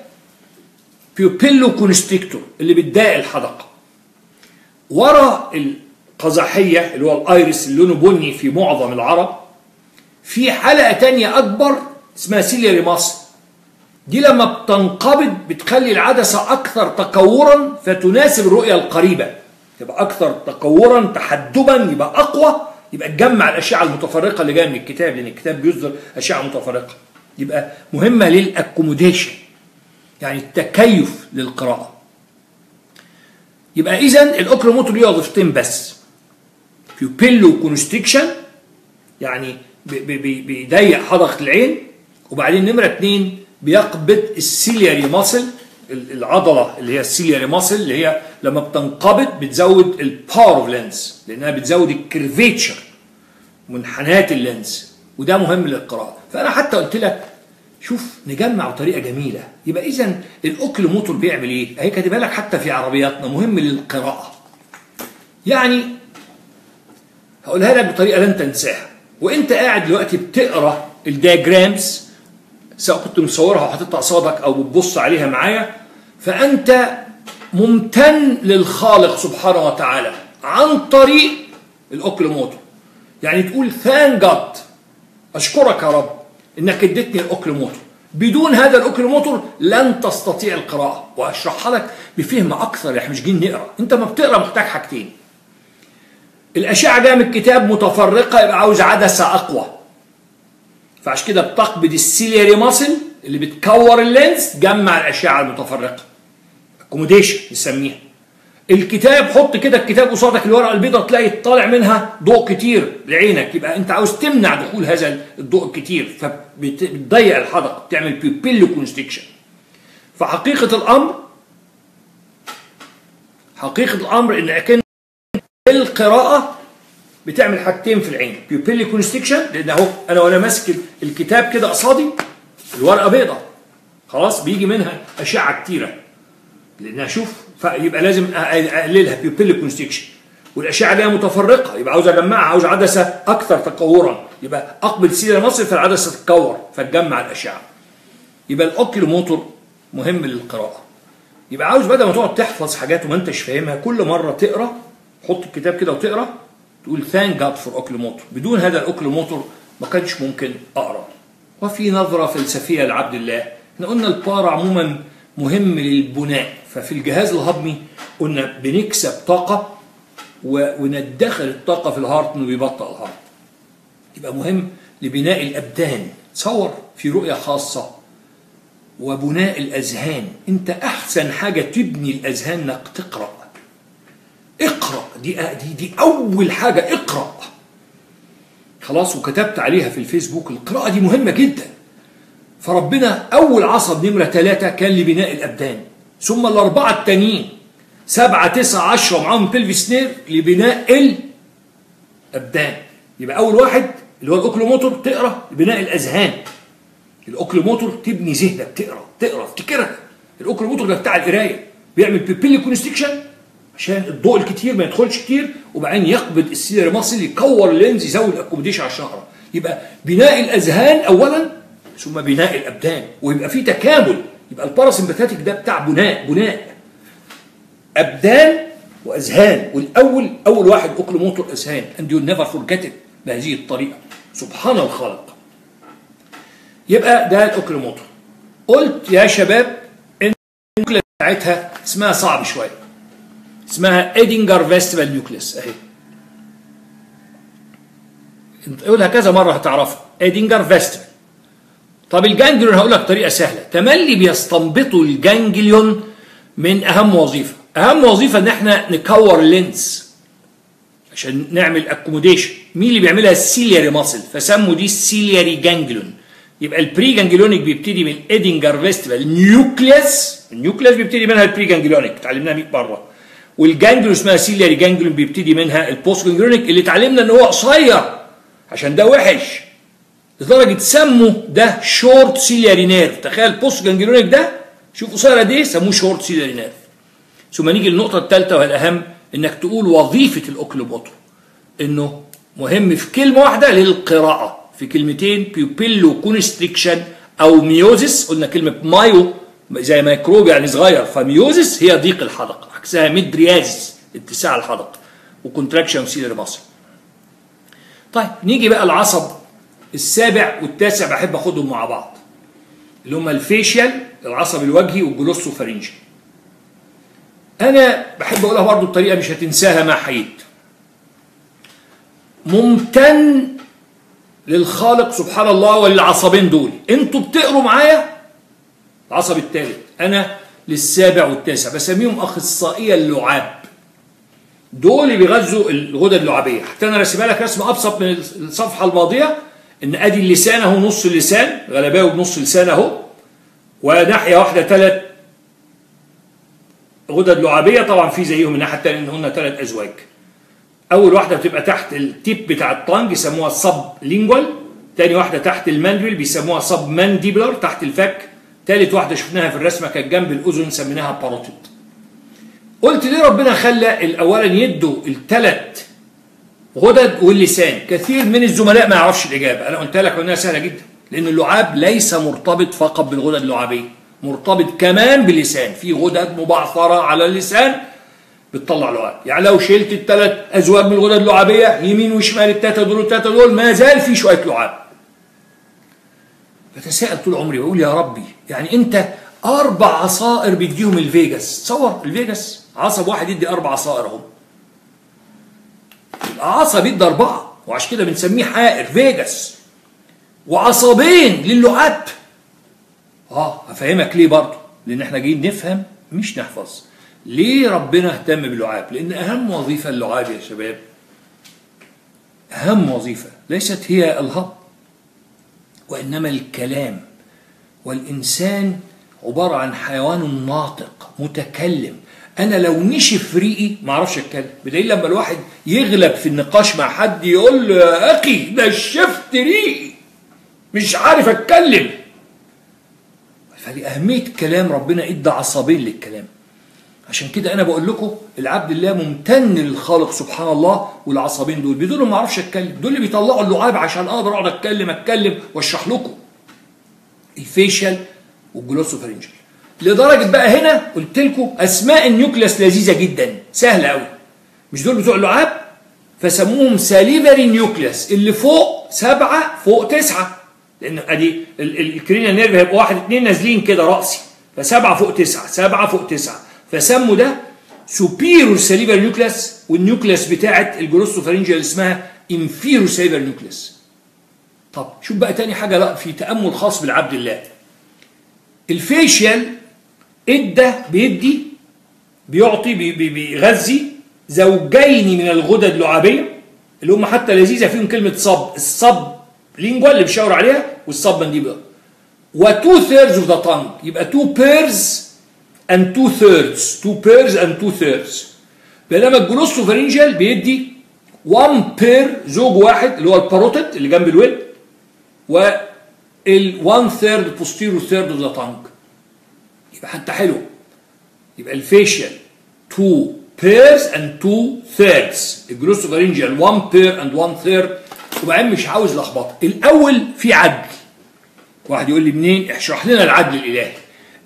pupilloconstrictor اللي بتضايق الحدقة. ورا القزحية اللي هو ال iris اللي لونه بني في معظم العرب في حلقة تانية أكبر اسمها ciliary muscle دي لما بتنقبض بتخلي العدسة أكثر تكورا فتناسب الرؤية القريبة. تبقى أكثر تكورا تحدبا يبقى أقوى يبقى تجمع الأشعة المتفرقة اللي جاية من الكتاب لأن الكتاب بيصدر أشعة متفرقة. يبقى مهمة لل accommodation يعني التكيف للقراءة. يبقى اذا ال oculomotor ليه وظيفتين بس. pupilloconstriction يعني بي- بي- بي- بيضيق حدقة العين وبعدين نمرة اثنين بيقبض ال ciliary muscle العضلة اللي هي ال ciliary muscle اللي هي لما بتنقبض بتزود ال power of lens لأنها بتزود ال curvature منحنيات ال lens وده مهم للقراءة. فأنا حتى قلت لك شوف نجمع بطريقه جميلة. يبقى اذا ال oculomotor بيعمل إيه؟ أهي كاتبها لك حتى في عربياتنا مهم للقراءة. يعني هقولها لك بطريقة لن تنساها. وإنت قاعد دلوقتي بتقرأ ال diagrams سواء كنت مصورها وحاططها قصادك أو بتبص عليها معايا فأنت ممتن للخالق سبحانه وتعالى عن طريق ال oculomotor يعني تقول thank God أشكرك يا رب إنك اديتني ال oculomotor بدون هذا ال oculomotor لن تستطيع القراءة. واشرحها لك بفهم أكثر إحنا مش جايين نقرأ. أنت ما بتقرأ محتاج حاجتين. الاشعه جاية من الكتاب متفرقة يبقى عاوز عدسة أقوى. فعشان كده بتقبض ال ciliary muscle اللي بتكور ال lens تجمع الأشعة المتفرقة. accommodation نسميها. الكتاب حط كده الكتاب قصادك الورقة البيضاء تلاقي طالع منها ضوء كتير لعينك. يبقى انت عاوز تمنع دخول هذا الضوء الكتير فبتضيق الحدقه بتعمل pupillo constriction فحقيقة الأمر حقيقة الأمر إن أكن القراءة بتعمل حاجتين في العين. pupillary constriction لأن أهو أنا وأنا ماسك الكتاب كده قصادي الورقة بيضاء خلاص بيجي منها أشعة كتيرة. لأن أشوف فيبقى لازم أقللها pupillary constriction والأشعة جاية متفرقة يبقى عاوز أجمعها عاوز عدسة أكثر تكورا يبقى أقبض ciliary muscle فالعدسة تتكور فتجمع الأشعة. يبقى ال oculomotor مهم للقراءة. يبقى عاوز بدل ما تقعد تحفظ حاجات وما انتش فاهمها كل مرة تقرأ حط الكتاب كده وتقرأ تقول thank God for oculomotor بدون هذا ال oculomotor ما كانش ممكن أقرأ. وفي نظرة فلسفية لعبد الله. إحنا قلنا ال para عموما مهم للبناء. ففي الجهاز الهضمي قلنا بنكسب طاقة وندخر الطاقة في ال heart إنه بيبطئ ال heart. يبقى مهم لبناء الأبدان. تصور في رؤية خاصة وبناء الأذهان. أنت أحسن حاجة تبني الأذهان إنك تقرأ. اقرأ. دي دي دي أول حاجة اقرأ. خلاص وكتبت عليها في الفيسبوك. القراءة دي مهمة جدا. فربنا أول عصب نمرة ثلاثة كان لبناء الأبدان. ثم الأربعة التانيين سبعة تسعة عشرة معاهم pelvic nerve لبناء الأبدان. يبقى أول واحد اللي هو ال oculomotor تقرأ لبناء الأذهان. ال oculomotor تبني ذهنك تقرأ تقرأ افتكرها ال oculomotor ده بتاع القراية. بيعمل pupillary constriction عشان الضوء الكتير ما يدخلش كتير وبعدين يقبض ال ciliary muscle يكور ال lens يزود ال accommodation على الشهره يبقى بناء الأذهان اولا ثم بناء الأبدان ويبقى في تكامل. يبقى ال parasympathetic ده بتاع بناء بناء. أبدان وأذهان. والأول أول واحد oculomotor اذهان and you never forget بهذه الطريقة. سبحان الخالق. يبقى ده ال oculomotor قلت يا شباب إن ال nucleus بتاعتها اسمها صعب شوية. اسمها Edinger-Westphal nucleus أهي. قولها كذا مرة هتعرفها. Edinger-Westphal طب ال ganglion هقول لك طريقه سهلة. تملي بيستنبطوا ال ganglion من أهم وظيفة. أهم وظيفة إن إحنا نكور ال lens عشان نعمل accommodation مين اللي بيعملها؟ ال ciliary muscle فسموا دي ال ciliary ganglion يبقى ال preganglionic بيبتدي من Edinger-Westphal nucleus ال nucleus بيبتدي منها ال preganglionic اتعلمناها 100 مرة. وال ganglion اسمها ciliary ganglion بيبتدي منها ال postganglionic اللي اتعلمنا ان هو قصير عشان ده وحش. لدرجة سموا ده short ciliary nerve. تخيل ال postganglionic ده؟ شوف قصير قد إيه سموه short ciliary nerve. ثم نيجي للنقطة الثالثه والأهم إنك تقول وظيفة ال oculomotor إنه مهم في كلمة واحدة للقراءة. في كلمتين pupillo constriction أو miosis قلنا كلمة mio زي ميكروب يعني صغير ف miosis هي ضيق الحدقه عكسها mydriasis اتساع الحدقه و contraction ciliary muscle. طيب نيجي بقى العصب السابع والتاسع بحب أخدهم مع بعض اللي هم ال facial العصب الوجهي وال glossopharyngeal أنا بحب أقولها برضو بطريقة مش هتنساها ما حييت. ممتن للخالق سبحان الله وللعصبين دول. أنتوا بتقروا معايا؟ العصب الثالث. أنا للسابع والتاسع. بسميهم أخصائية اللعاب. دول اللي بيغذوا الغدد اللعابية. حتى أنا راسمها لك رسم أبسط من الصفحة الماضية إن أدي اللسان أهو نص اللسان غلباوي بنص اللسان أهو وناحية واحدة ثلاث غدد لعابية. طبعا في زيهم الناحية الثانية إن قلنا ثلاث أزواج. أول واحدة بتبقى تحت ال tip بتاع ال tongue يسموها ال sublingual. تاني واحدة تحت ال mandible بيسموها submandibular تحت الفك. تالت واحدة شفناها في الرسمة كانت جنب الأذن سميناها باروتيد قلت ليه ربنا خلى اولا يدوا الثلاث غدد واللسان؟ كثير من الزملاء ما يعرفش الإجابة. أنا قلت لك إنها سهلة جدا. لأن اللعاب ليس مرتبط فقط بالغدد اللعابية مرتبط كمان باللسان. في غدد مبعثرة على اللسان بتطلع لعاب. يعني لو شلت الثلاث أزواج من الغدد اللعابية يمين وشمال الثلاثه دول والثلاثه دول ما زال في شوية لعاب. بتساءل طول عمري بقول يا ربي يعني أنت أربع عصائر بيديهم ال vagus. تصور ال vagus عصب واحد يدي أربع عصائر اهو عصب يدي أربعة وعشان كده بنسميه حائر vagus. وعصبين للعاب آه هفهمك ليه برضه؟ لأن إحنا جايين نفهم مش نحفظ. ليه ربنا اهتم باللعاب لأن أهم وظيفة اللعاب يا شباب أهم وظيفة ليست هي الهضم وإنما الكلام. والإنسان عبارة عن حيوان ناطق متكلم. أنا لو نشف ريقي ما أعرفش أتكلم. بدليل لما الواحد يغلب في النقاش مع حد يقول له يا أخي نشفت ريقي مش عارف أتكلم. فلأهمية كلام ربنا إدى عصبين للكلام. عشان كده أنا بقول لكم العبد الله ممتن للخالق سبحان الله والعصبين دول. بدون ما أعرفش اتكلم دول اللي بيطلعوا اللعاب عشان أقدر أقعد أتكلم أتكلم وأشرح لكم. ال facial وال glossopharyngeal لدرجة بقى هنا قلت لكم أسماء ال nucleus لذيذة جدا سهلة قوي مش دول بتوع اللعاب؟ فسموهم salivary nucleus اللي فوق سبعة فوق تسعة. لأن أدي ال cranial nerve هيبقى واحد اثنين نازلين كده رأسي. فسبعة فوق تسعة سبعة فوق تسعة. فسموا ده superior salivary nucleus وال nucleus بتاعت ال glossopharyngeal اسمها inferior salivary nucleus طب شوف بقى تاني حاجة لا في تأمل خاص بالعبد الله. ال facial ادى بيدي بيعطي بي بي بيغذي زوجين من الغدد اللعابية اللي هم حتى لذيذة فيهم كلمة صب الصب lingual اللي بيشاور عليها وال submandibular و2 thirds of the tongue يبقى 2 pairs and two thirds two pairs and two thirds بينما ال glossopharyngeal بيدي 1 pair زوج واحد اللي هو ال parotid اللي جنب الود وال 1 third posterior third of the tongue. يبقى حتى حلو. يبقى ال facial 2 pairs and 2 thirds ال glossopharyngeal 1 pair and 1 third وبعدين مش عاوز لخبطة. الأول في عدل. واحد يقول لي منين؟ اشرح لنا العدل الإلهي.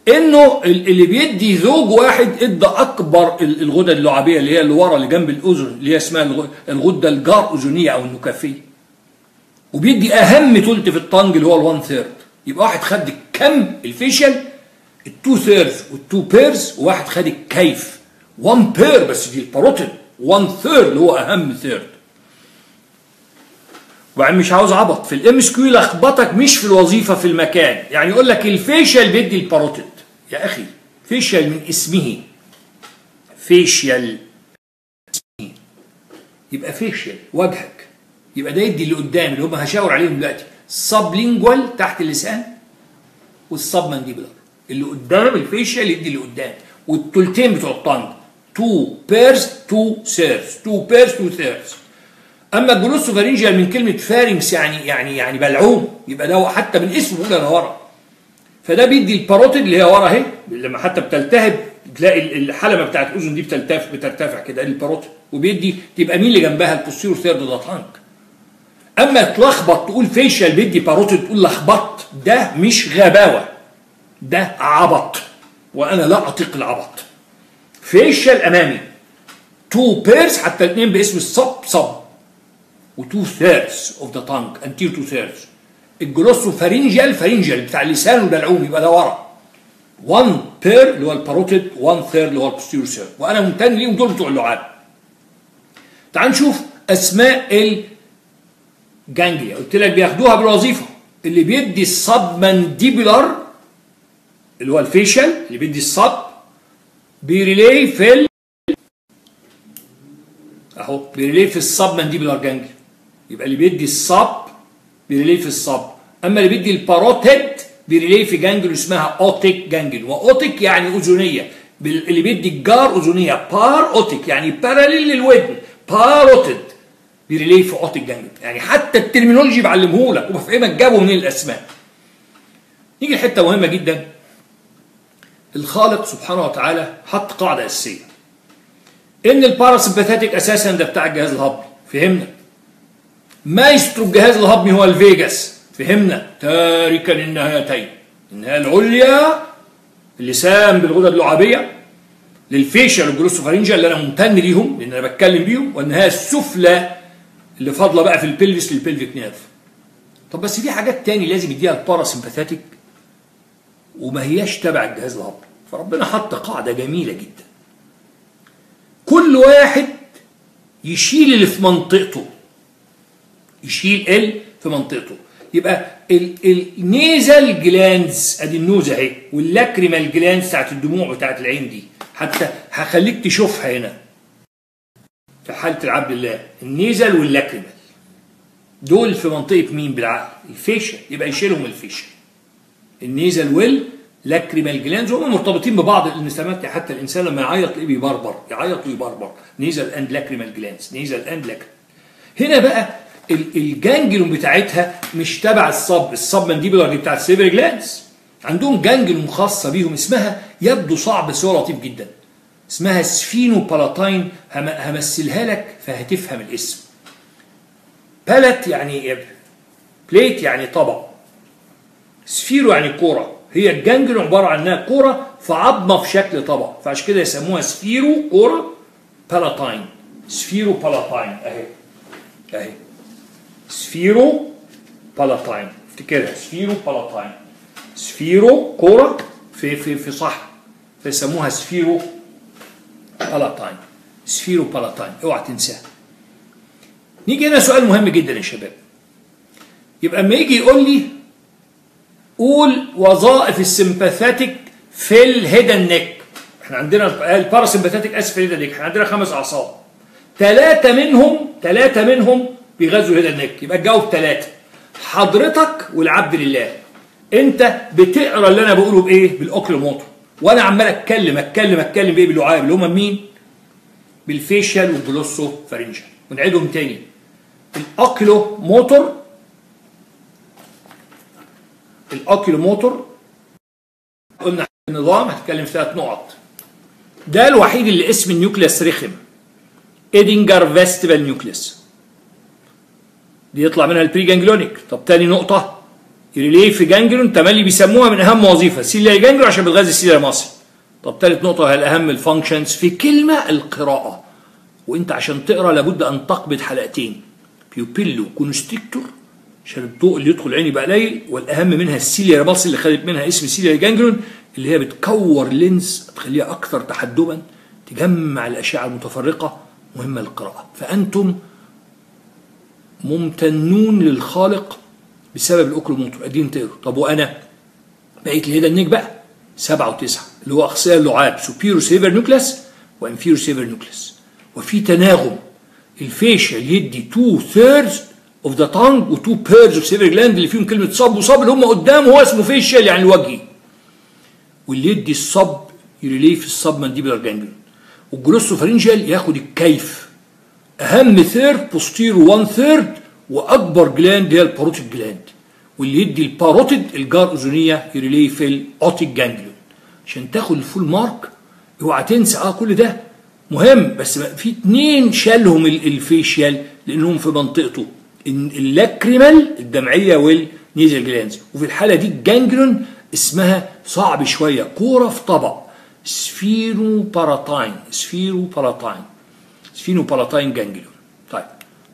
انه اللي بيدي زوج واحد ادى اكبر الغدد اللعابية اللي هي اللي ورا اللي جنب الأذن اللي هي اسمها الغدة الجار أذنية أو النكافية. وبيدي أهم ثلث في ال tongue اللي هو ال1 third يبقى واحد خد الكم ال facial؟ ال two thirds وال two pairs وواحد خد الكيف. 1 pair بس دي ال parotid. 1 third اللي هو أهم third وبعدين مش عاوز عبط. في ال MCQ يلخبطك مش في الوظيفة في المكان. يعني يقول لك ال facial بيدي ال parotid. يا أخي facial من اسمه. facial اسمه يبقى facial وجهك. يبقى ده يدي اللي قدام اللي هم هشاور عليهم دلوقتي. sublingual تحت اللسان وال submandibular اللي قدام ال facial يدي اللي قدام. والتلتين بتوع ال tongue. 2 pairs 2 thirds 2 pairs 2 thirds أما ال glossopharyngeal من كلمة pharynx يعني يعني يعني بلعوم يبقى ده حتى من اسمه أنا ورا. فده بيدي ال parotid اللي هي ورا اهي لما حتى بتلتهب تلاقي الحتة بتاعت الاذن دي بتلتف بترتفع كده ال parotid. وبيدي تبقى مين اللي جنبها؟ ال posterior third of the tongue. أما تلخبط تقول facial بيدي parotid تقول لخبطت ده مش غباوة ده عبط. وأنا لا اطيق العبط. facial أمامي. two pairs حتى الاثنين باسم ال sub sub. و2 thirds of the tongue anterior 2 thirds ال glossopharyngeal بتاع اللسان والبلعوم يبقى ده ورا. 1 pair اللي هو ال parotid 1 third اللي هو ال posterior third وأنا ممتن ليهم دول بتوع اللعاب. تعال نشوف أسماء ال ganglia قلت لك بياخدوها بالوظيفة. اللي بيدي ال submandibular اللي هو ال facial اللي بيدي ال sub بي relay في ال... أهو بي relay في ال submandibular ganglia يبقى اللي بيدي ال sub بي relay في ال sub. أما اللي بيدي ال parotid بي relay في ganglion اسمها otic ganglion. و otic يعني أذنية. اللي بيدي الجار أذنية. par otic يعني parallel للودن. parotid بي relay في otic ganglion. يعني حتى ال terminology بعلمه لك وبفهمك جابوا منين الأسماء. نيجي لحتة مهمة جدا. الخالق سبحانه وتعالى حط قاعدة أساسية. إن ال parasympathetic أساسا ده بتاع الجهاز الهضمي. فهمنا؟ مايسترو الجهاز الهضمي هو ال vagus. فهمنا. تاركا النهايتين. النهاية العليا اللسان بالغدد اللعابية لل facial وال glossopharyngeal اللي أنا ممتن ليهم لأن أنا بتكلم بيهم والنهاية السفلى اللي فاضلة بقى في ال pelvis لل pelvic nerve. طب بس في حاجات تاني لازم يديها ال parasympathetic وما هياش تبع الجهاز الهضمي فربنا حط قاعدة جميلة جدا. كل واحد يشيل اللي في منطقته. يشيل ال في منطقته. يبقى ال nasal glands أدي ال nose أهي وال lacrimal glands بتاعت الدموع بتاعت العين دي. حتى هخليك تشوفها هنا. في حالة العبد الله ال nasal وال lacrimal دول في منطقة مين؟ بالعقل ال facial يبقى يشيلهم ال facial ال nasal وال lacrimal glands هم مرتبطين ببعض المسامات حتى الإنسان لما يعيط تلاقيه بيبربر. يعيط ويبربر. nasal and lacrimal glands nasal and lacrimal هنا بقى ال ganglion بتاعتها مش تبع ال sub ال submandibular دي بتاعت ال salivary glands عندهم ganglion خاصة بيهم اسمها يبدو صعب بس هو لطيف جدا. اسمها sphenopalatine همثلها لك فهتفهم الاسم. palate يعني plate يعني طبق. sphero يعني كورة. هي ال ganglion عبارة عن انها كورة في عظمه في شكل طبق. فعشان كده يسموها sphero كورة palatine sphenopalatine أهي. أهي. sphenopalatine افتكرها sphenopalatine sphero كوره في في في صح فيسموها sphenopalatine sphenopalatine اوعى تنساها نيجي هنا سؤال مهم جدا يا شباب يبقى اما يجي يقول لي قول وظائف ال sympathetic في ال head and neck إحنا عندنا ال parasympathetic اسف في ال head and neck إحنا عندنا خمس اعصاب ثلاثة منهم ثلاثة منهم بيغذوا ال head and neck يبقى تجاوب ثلاثة حضرتك والعبد لله. انت بتقرا اللي أنا بقوله بايه؟ بال oculomotor وأنا عمال اتكلم اتكلم اتكلم بايه؟ باللعاب اللي هم مين؟ بال facial وال glossopharyngeal ونعيدهم تاني. ال oculomotor ال oculomotor قلنا النظام هتكلم في ثلاث نقط. ده الوحيد اللي اسم ال nucleus رخم. Edinger-Westphal nucleus. دي يطلع منها ال preganglionic طب تاني نقطة يريليف ganglion تملي بيسموها من أهم وظيفة ciliary ganglion عشان بتغذي ال ciliary muscle طب ثالث نقطة هي الاهم ال functions في كلمة القراءة. وإنت عشان تقرأ لابد أن تقبض حلقتين. pupillo constrictor عشان الضوء اللي يدخل عيني يبقى قليل والأهم منها السيليا رابلس اللي خدت منها اسم ciliary ganglion اللي هي بتكور lens تخليها أكثر تحدبا تجمع الأشعة المتفرقة مهمة للقراءه فأنتم ممتنون للخالق بسبب ال oculomotor قاعدين تقروا طب وأنا؟ بقيت ال head and neck بقى. سبعة وتسعة. اللي هو أقصاء اللعاب. superior salivary nucleus و inferior salivary nucleus وفي تناغم. ال facial يدي 2 thirds of the tongue و2 thirds of salivary gland اللي فيهم كلمة sub و sub اللي هم قدام. هو اسمه facial يعني الوجهي واللي يدي ال sub يريليف ال submandibular ganglion وال glossopharyngeal ياخد الكيف. أهم third posterior 1 third وأكبر gland هي ال parotid gland واللي يدي ال parotid الجار أذنية يريليف ال otic ganglion عشان تاخد ال full mark اوعى تنسى آه كل ده مهم بس في اتنين شالهم ال facial لأنهم في منطقته ال lacrimal الدمعية وال nasal glands وفي الحالة دي ال ganglion اسمها صعب شوية كورة في طبق sphenopalatine sphenopalatine sphenopalatine ganglion. طيب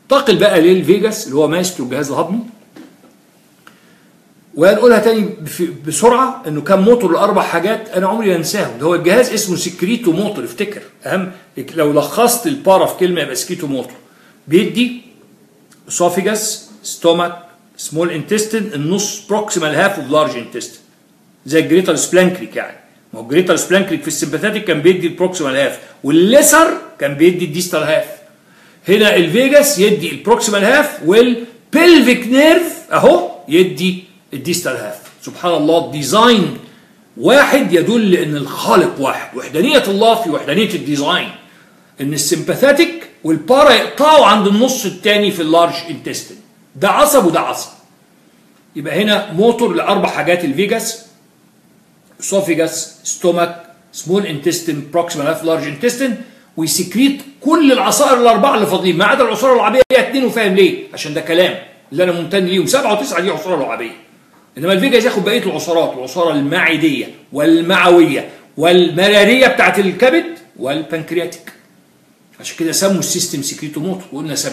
انتقل بقى لل vagus اللي هو مايسترو الجهاز الهضمي وهنقولها تاني بسرعة إنه كان موتور لأربع حاجات أنا عمري أنساهم. ده هو الجهاز اسمه secretomotor افتكر. أهم لو لخصت ال para في كلمة يبقى secretomotor. بيدي esophagus stomach small intestine النص proximal half of large intestine زي ال greater splanchnic يعني. ما هو ال greater splanchnic في ال sympathetic كان بيدي ال proximal half وال lesser كان بيدي ال distal half هنا ال vagus يدي ال proximal half وال pelvic nerve أهو يدي ال distal half سبحان الله design واحد يدل إن الخالق واحد. وحدانية الله في وحدانية ال design إن ال sympathetic وال para يقطعوا عند النص الثاني في ال large intestine ده عصب وده عصب. يبقى هنا موتور لأربع حاجات ال vagus esophagus stomach small intestine proximal half large intestine ويسكريت كل العصائر الأربعة اللي فاضلين. ما عدا العصارة اللعابيه هي اثنين وفاهم ليه؟ عشان ده كلام. اللي أنا ممتن ليهم. سبعة وتسعة دي عصارة لعابيه إنما ال vagus ياخد بقية العصارات العصارة المعدية والمعوية والمراريه بتاعت الكبد والبنكرياتيك. عشان كده سموا ال system secretomotor وقلنا 70%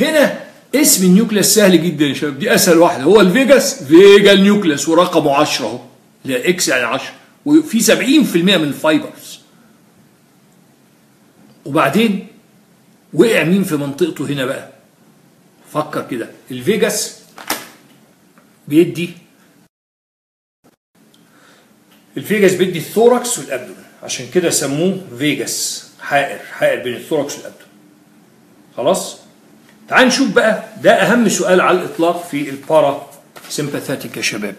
هنا اسم ال nucleus سهل جدا يا شباب. دي أسهل واحدة. هو ال vagus vagal nucleus ورقمه 10 أهو. ال X يعني 10 وفي 70% من ال fibers وبعدين وقع مين في منطقته هنا بقى؟ فكر كده. ال vagus بيدي ال vagus بيدي ال thorax وال abdomen عشان كده سموه vagus حائر حائر بين ال thorax وال abdomen خلاص؟ تعال نشوف بقى. ده أهم سؤال على الإطلاق في ال parasympathetic يا شباب.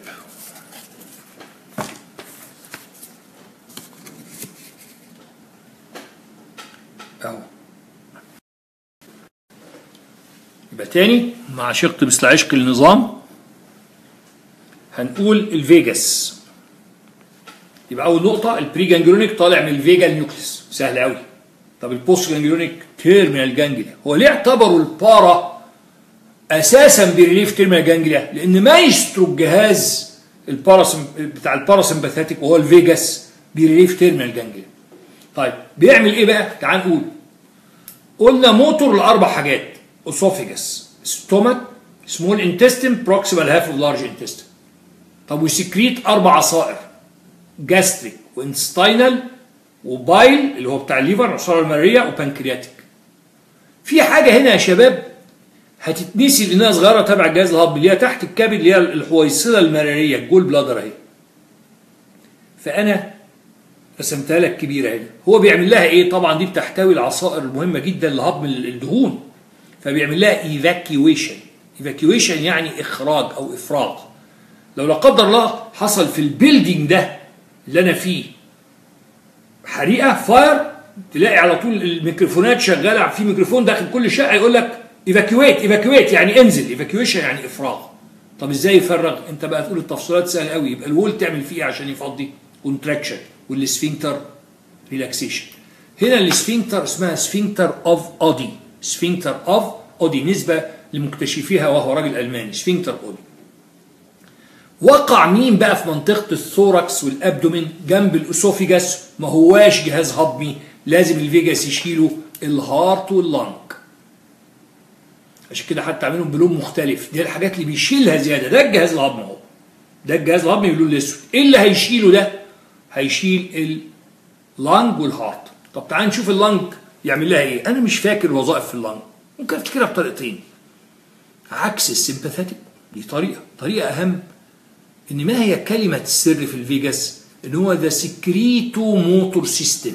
يبقى تاني مع شق مثل عشق النظام هنقول ال vagus. يبقى أول نقطة ال preganglionic طالع من ال vagal nucleus سهل قوي طب ال postganglionic terminal ganglia. هو ليه اعتبروا ال para أساسا بريليف terminal ganglia؟ لأن مايسترو الجهاز ال parasym بتاع ال parasympathetic وهو ال vagus بريليف terminal ganglia. طيب بيعمل إيه بقى؟ تعال نقول. قلنا موتور لأربع حاجات. esophagus stomach small intestine proximal half of large intestine طب وسكريت أربع عصائر. gastric و intestinal و bile اللي هو بتاع ال liver العصاره المريه و pancreatic في حاجة هنا يا شباب هتتنسي لأنها صغيرة تبع الجهاز الهضمي اللي هي تحت الكبد اللي هي الحويصلة المرارية ال gall bladder اهي فأنا رسمتها لك كبيرة هنا. هو بيعمل لها إيه؟ طبعا دي بتحتوي العصائر المهمة جدا لهضم الدهون. فبيعمل لها evacuation evacuation يعني إخراج أو افراغ لو لا قدر الله حصل في ال building ده اللي أنا فيه حريقة fire تلاقي على طول الميكروفونات شغالة في ميكروفون داخل كل شقة يقول لك evacuate evacuate يعني انزل. evacuation يعني افراغ طب إزاي يفرغ؟ أنت بقى تقول التفصيلات سهلة قوي يبقى ال wall تعمل فيه عشان يفضي؟ contraction وال sphincter relaxation هنا ال sphincter اسمها sphincter of Oddi sphincter of Oddi نسبة لمكتشفيها وهو راجل ألماني sphincter أودي. وقع مين بقى في منطقة ال thorax وال abdomen؟ جنب ال esophagus ما هواش جهاز هضمي لازم ال vagus يشيله ال heart وال lung. عشان كده حتى عاملهم بلون مختلف. دي الحاجات اللي بيشيلها زيادة. ده الجهاز الهضمي أهو. ده الجهاز الهضمي باللون الأسود. إيه اللي هيشيله ده؟ هيشيل ال lung وال heart. طب تعال نشوف ال lung. يعمل لها إيه أنا مش فاكر الوظائف في ال lung ممكن افتكرها بطريقتين. عكس ال sympathetic دي طريقة طريقه أهم إن ما هي كلمة السر في ال vagus؟ إن هو the secreto motor system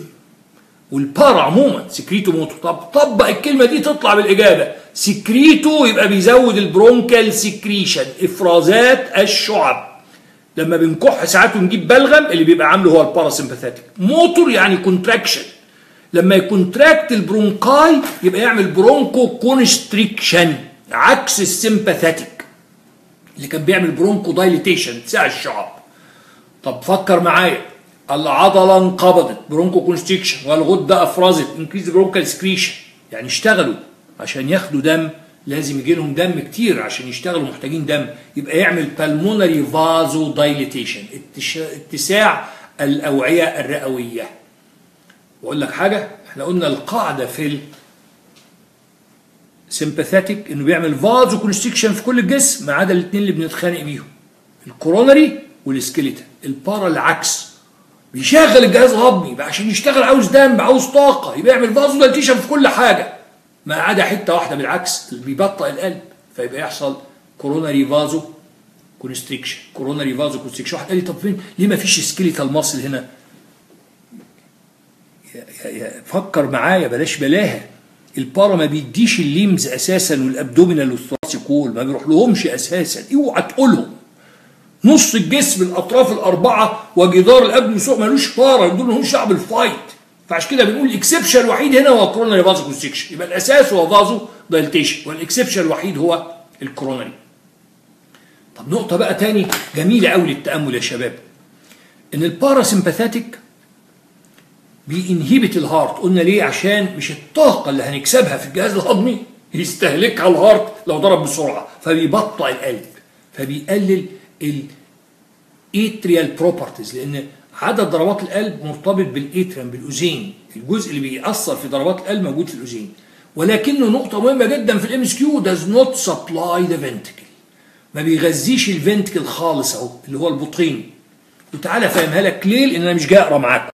وال para عموما secreto motor طب طبق الكلمة دي تطلع بالإجابة. secreto يبقى بيزود ال bronchial secretion إفرازات الشعب. لما بنكح ساعات ونجيب بلغم اللي بيبقى عامله هو ال parasympathetic motor يعني contraction لما ي contract ال bronchi يبقى يعمل broncho constriction عكس ال sympathetic اللي كان بيعمل broncho dilatation تساع الشعب. طب فكر معايا. العضلة انقبضت broncho constriction والغدة أفرزت increase bronchial secretion يعني اشتغلوا عشان ياخدوا دم لازم يجي لهم دم كتير عشان يشتغلوا محتاجين دم. يبقى يعمل pulmonary vaso dilatation اتساع الأوعية الرئوية. وأقول لك حاجة إحنا قلنا القاعدة في ال sympathetic إنه بيعمل vaso constriction في كل الجسم ما عدا الاثنين اللي بنتخانق بيهم. ال coronary وال skeletal ال para العكس. بيشغل الجهاز الهضمي عشان يشتغل عاوز دم عاوز طاقة. يبقى يعمل vaso dilatation في كل حاجة. ما عدا حتة واحدة بالعكس اللي بيبطئ القلب. فيبقى يحصل coronary vaso constriction coronary vaso constriction واحد قال لي طب فين؟ ليه ما فيش skeletal muscle هنا؟ فكر معايا بلاش نبلعها. ال para ما بيديش ال limbs أساسا وال abdominal وال thoracic wall ما بيروح لهمش أساسا. اوعى تقولهم. نص الجسم الأطراف الأربعة وجدار الابدن سوق ملوش para دول ملوش دعوة بال fight فعشان كده بنقول ال exception الوحيد هنا هو coronary vaso constriction يبقى الأساس هو vaso dilatation وال exception الوحيد هو ال coronary طب نقطة بقى تاني جميلة قوي للتأمل يا شباب. إن ال parasympathetic بي inhibit ال heart. قلنا ليه؟ عشان مش الطاقة اللي هنكسبها في الجهاز الهضمي يستهلكها ال heart لو ضرب بسرعة. فبيبطئ القلب. فبيقلل ال atrial properties لأن عدد ضربات القلب مرتبط بال atrium بالأذين الجزء اللي بيأثر في ضربات القلب موجود في الأذين ولكنه نقطة مهمة جدا في ال MCQ does not supply the ventricle. ما بيغذيش ال ventricle خالص أهو اللي هو البطين. وتعالى فاهمها لك ليه؟ لأن أنا مش جاي أقرأ معاك.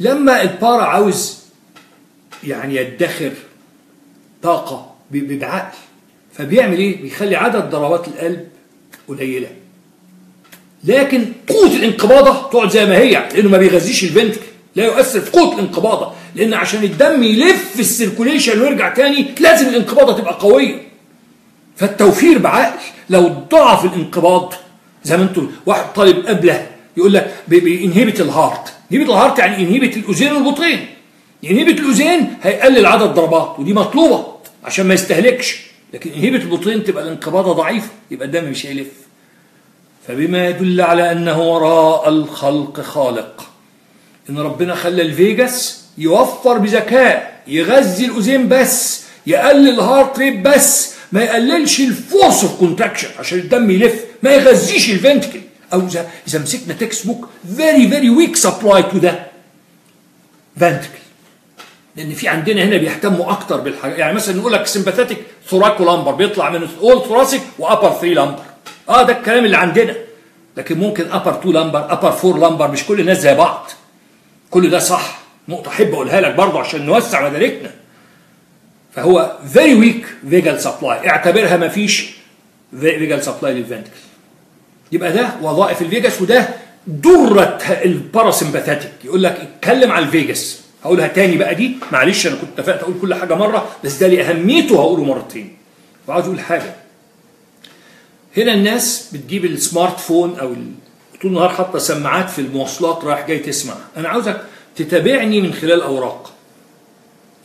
لما ال para عاوز يعني يدخر طاقة بعقل فبيعمل إيه؟ بيخلي عدد ضربات القلب قليلة لكن قوة الانقباضة تقعد زي ما هي لأنه ما بيغذيش ال ventricle لا يؤثر في قوة الانقباضة لأن عشان الدم يلف في ال circulation ويرجع تاني لازم الانقباضة تبقى قوية فالتوفير بعقل لو ضعف الانقباض زي ما أنتم واحد طالب قبله يقول لك بي inhibit ال heart inhibit ال heart يعني انهبت الأذين والبطين inhibit الأذين هيقلل عدد ضربات ودي مطلوبة عشان ما يستهلكش. لكن inhibit البطين تبقى الانقباضة ضعيفة يبقى الدم مش هيلف. فبما يدل على أنه وراء الخلق خالق. إن ربنا خلى ال vagus يوفر بذكاء يغذي الأذين بس يقلل ال heart rate بس ما يقللش ال force of contraction عشان الدم يلف ما يغذيش ال ventricle اذا إذا مسكنا textbook very very weak supply to the ventricle لأن في عندنا هنا بيهتموا أكتر بالحاجة. يعني مثلا نقول لك sympathetic thoraco lumbar بيطلع من اول thoracic و upper 3 lumbar آه ده الكلام اللي عندنا. لكن ممكن upper 2 lumbar upper 4 lumbar مش كل الناس زي بعض. كل ده صح. نقطة أحب أقولها لك برضه عشان نوسع مداركنا. فهو very weak vagal supply اعتبرها ما فيش vagal supply لل ventricle يبقى ده وظائف ال vagus وده درة ال parasympathetic يقول لك اتكلم على ال vagus. هقولها تاني بقى دي. معلش أنا كنت اتفقت أقول كل حاجة مرة بس ده لاهميته هقوله مرتين. وعاوز أقول حاجة. هنا الناس بتجيب ال smart phone أو طول النهار حاطة سماعات في المواصلات رايح جاي تسمع. أنا عاوزك تتابعني من خلال أوراق.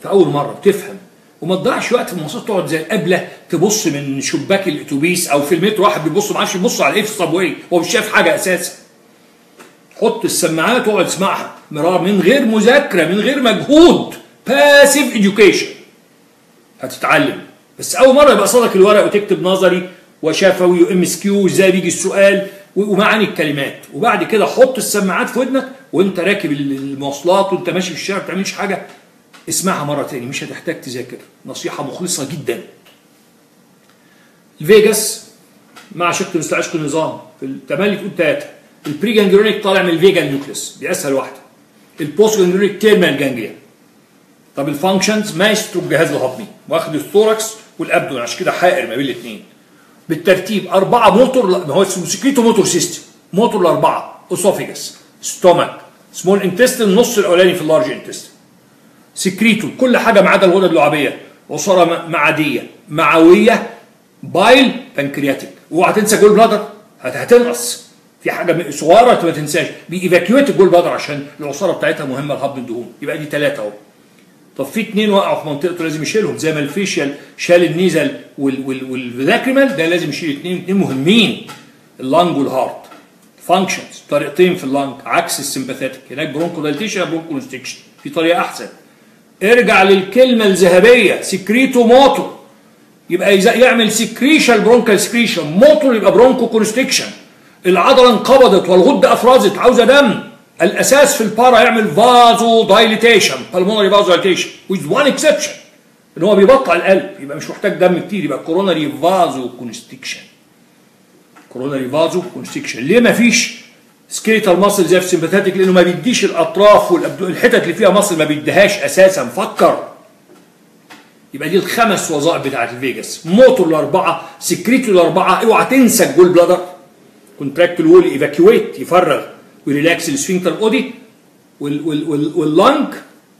في أول مرة تفهم وما تضيعش وقت في المواصلات تقعد زي القبلة تبص من شباك الأتوبيس أو في المترو واحد بيبص ما عارفش يبص على إيه في ال subway هو مش شايف حاجة أساسا. حط السماعات واقعد اسمعها مرار من غير مذاكرة من غير مجهود passive education. هتتعلم. بس أول مرة يبقى قصادك الورق وتكتب نظري وشفوي و MCQ وإزاي بيجي السؤال ومعاني الكلمات. وبعد كده حط السماعات في ودنك وأنت راكب المواصلات وأنت ماشي في الشارع ما بتعملش حاجة. اسمعها مرة تاني مش هتحتاج تذاكر. نصيحة مخلصة جدا. ال vagus مع شق مستعشق النظام في التملي تقول ثلاثة ال preganglionic طالع من ال vagal nucleus دي اسهل واحدة. ال postganglionic terminal ganglia طب ال functions مايسترو الجهاز الهضمي واخد ال thorax وال abdomen عشان كده حائر ما بين الاثنين بالترتيب أربعة موتور ما هو اسمه secretomotor system motor الأربعة oesophagus stomach small intestine النص الأولاني في ال large intestine secreto كل حاجة ما عدا الغدد اللعابية عصارة معدية معوية bile pancreatic. اوعى تنسى gall bladder هتنقص. في حاجة صغيرة ما تنساش بي evacuate ال gall bladder عشان العصارة بتاعتها مهمة لهضم الدهون. يبقى دي ثلاثة أهو. طب في اثنين وقعوا في منطقته لازم يشيلهم زي ما ال facial شال ال nasal وال lacrimal ده لازم يشيل اثنين اثنين مهمين. ال lung وال heart. functions طريقتين في ال lung عكس ال sympathetic هناك bronchodilation broncho في طريقة أحسن. ارجع للكلمة الذهبية secretomotor يبقى يعمل secretion bronchial secretion motor يبقى bronchoconstriction العضلة انقبضت والغدة أفرزت عاوزة دم. الأساس في ال para يعمل vasodilation pulmonary vasodilation with one exception إن هو بيبطئ القلب يبقى مش محتاج دم كتير يبقى coronary vasoconstriction coronary vasoconstriction ليه ما فيش؟ skeletal muscle زي ال sympathetic لأنه ما بيديش الأطراف والحتت اللي فيها muscle ما بيديهاش أساسا. فكر. يبقى دي الخمس وظائف بتاعت ال vagus motor الأربعة secreto الأربعة اوعى تنسى ال gall bladder contract ال wall evacuate يفرغ. وي relax ال sphincter بودي وال lung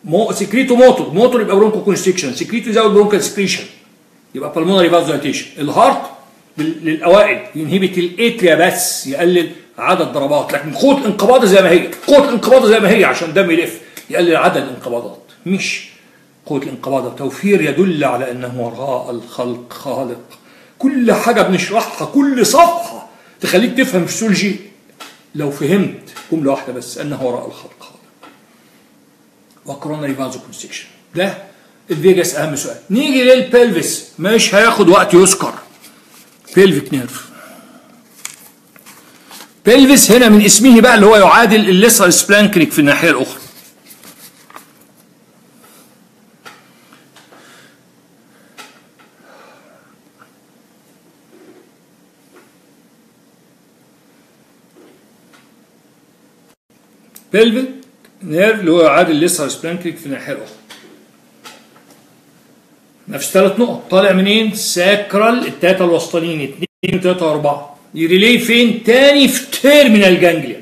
مو secretomotor motor يبقى bronchoconstriction secreto يزود bronchial secretion يبقى pulmonary vasodilation ال heart للأوائل. ي inhibit ال atria بس. يقلل عدد ضربات لكن قوة الانقباض زي ما هي قوة الانقباض زي ما هي عشان الدم يلف. يقلل عدد الانقباضات مش قوة الانقباض توفير يدل على أنه وراء الخلق خالق. كل حاجة بنشرحها كل صفحة تخليك تفهم فيسيولوجي لو فهمت جملة واحدة بس أنه وراء الخلق خالق. و coronary vasoconstriction ده ال vagus أهم سؤال. نيجي لل pelvis مش هياخد وقت يذكر. pelvic nerve. pelvis هنا من اسمه بقى اللي هو يعادل ال lesser splanchnic في الناحية الأخرى pelvic nerve اللي هو يعادل ال lesser splanchnic في الناحية الأخرى. نفس ثلاث نقط طالع منين؟ sacral التلاتة الوسطانيين 2 3 4 ي relay فين؟ تاني في terminal ganglia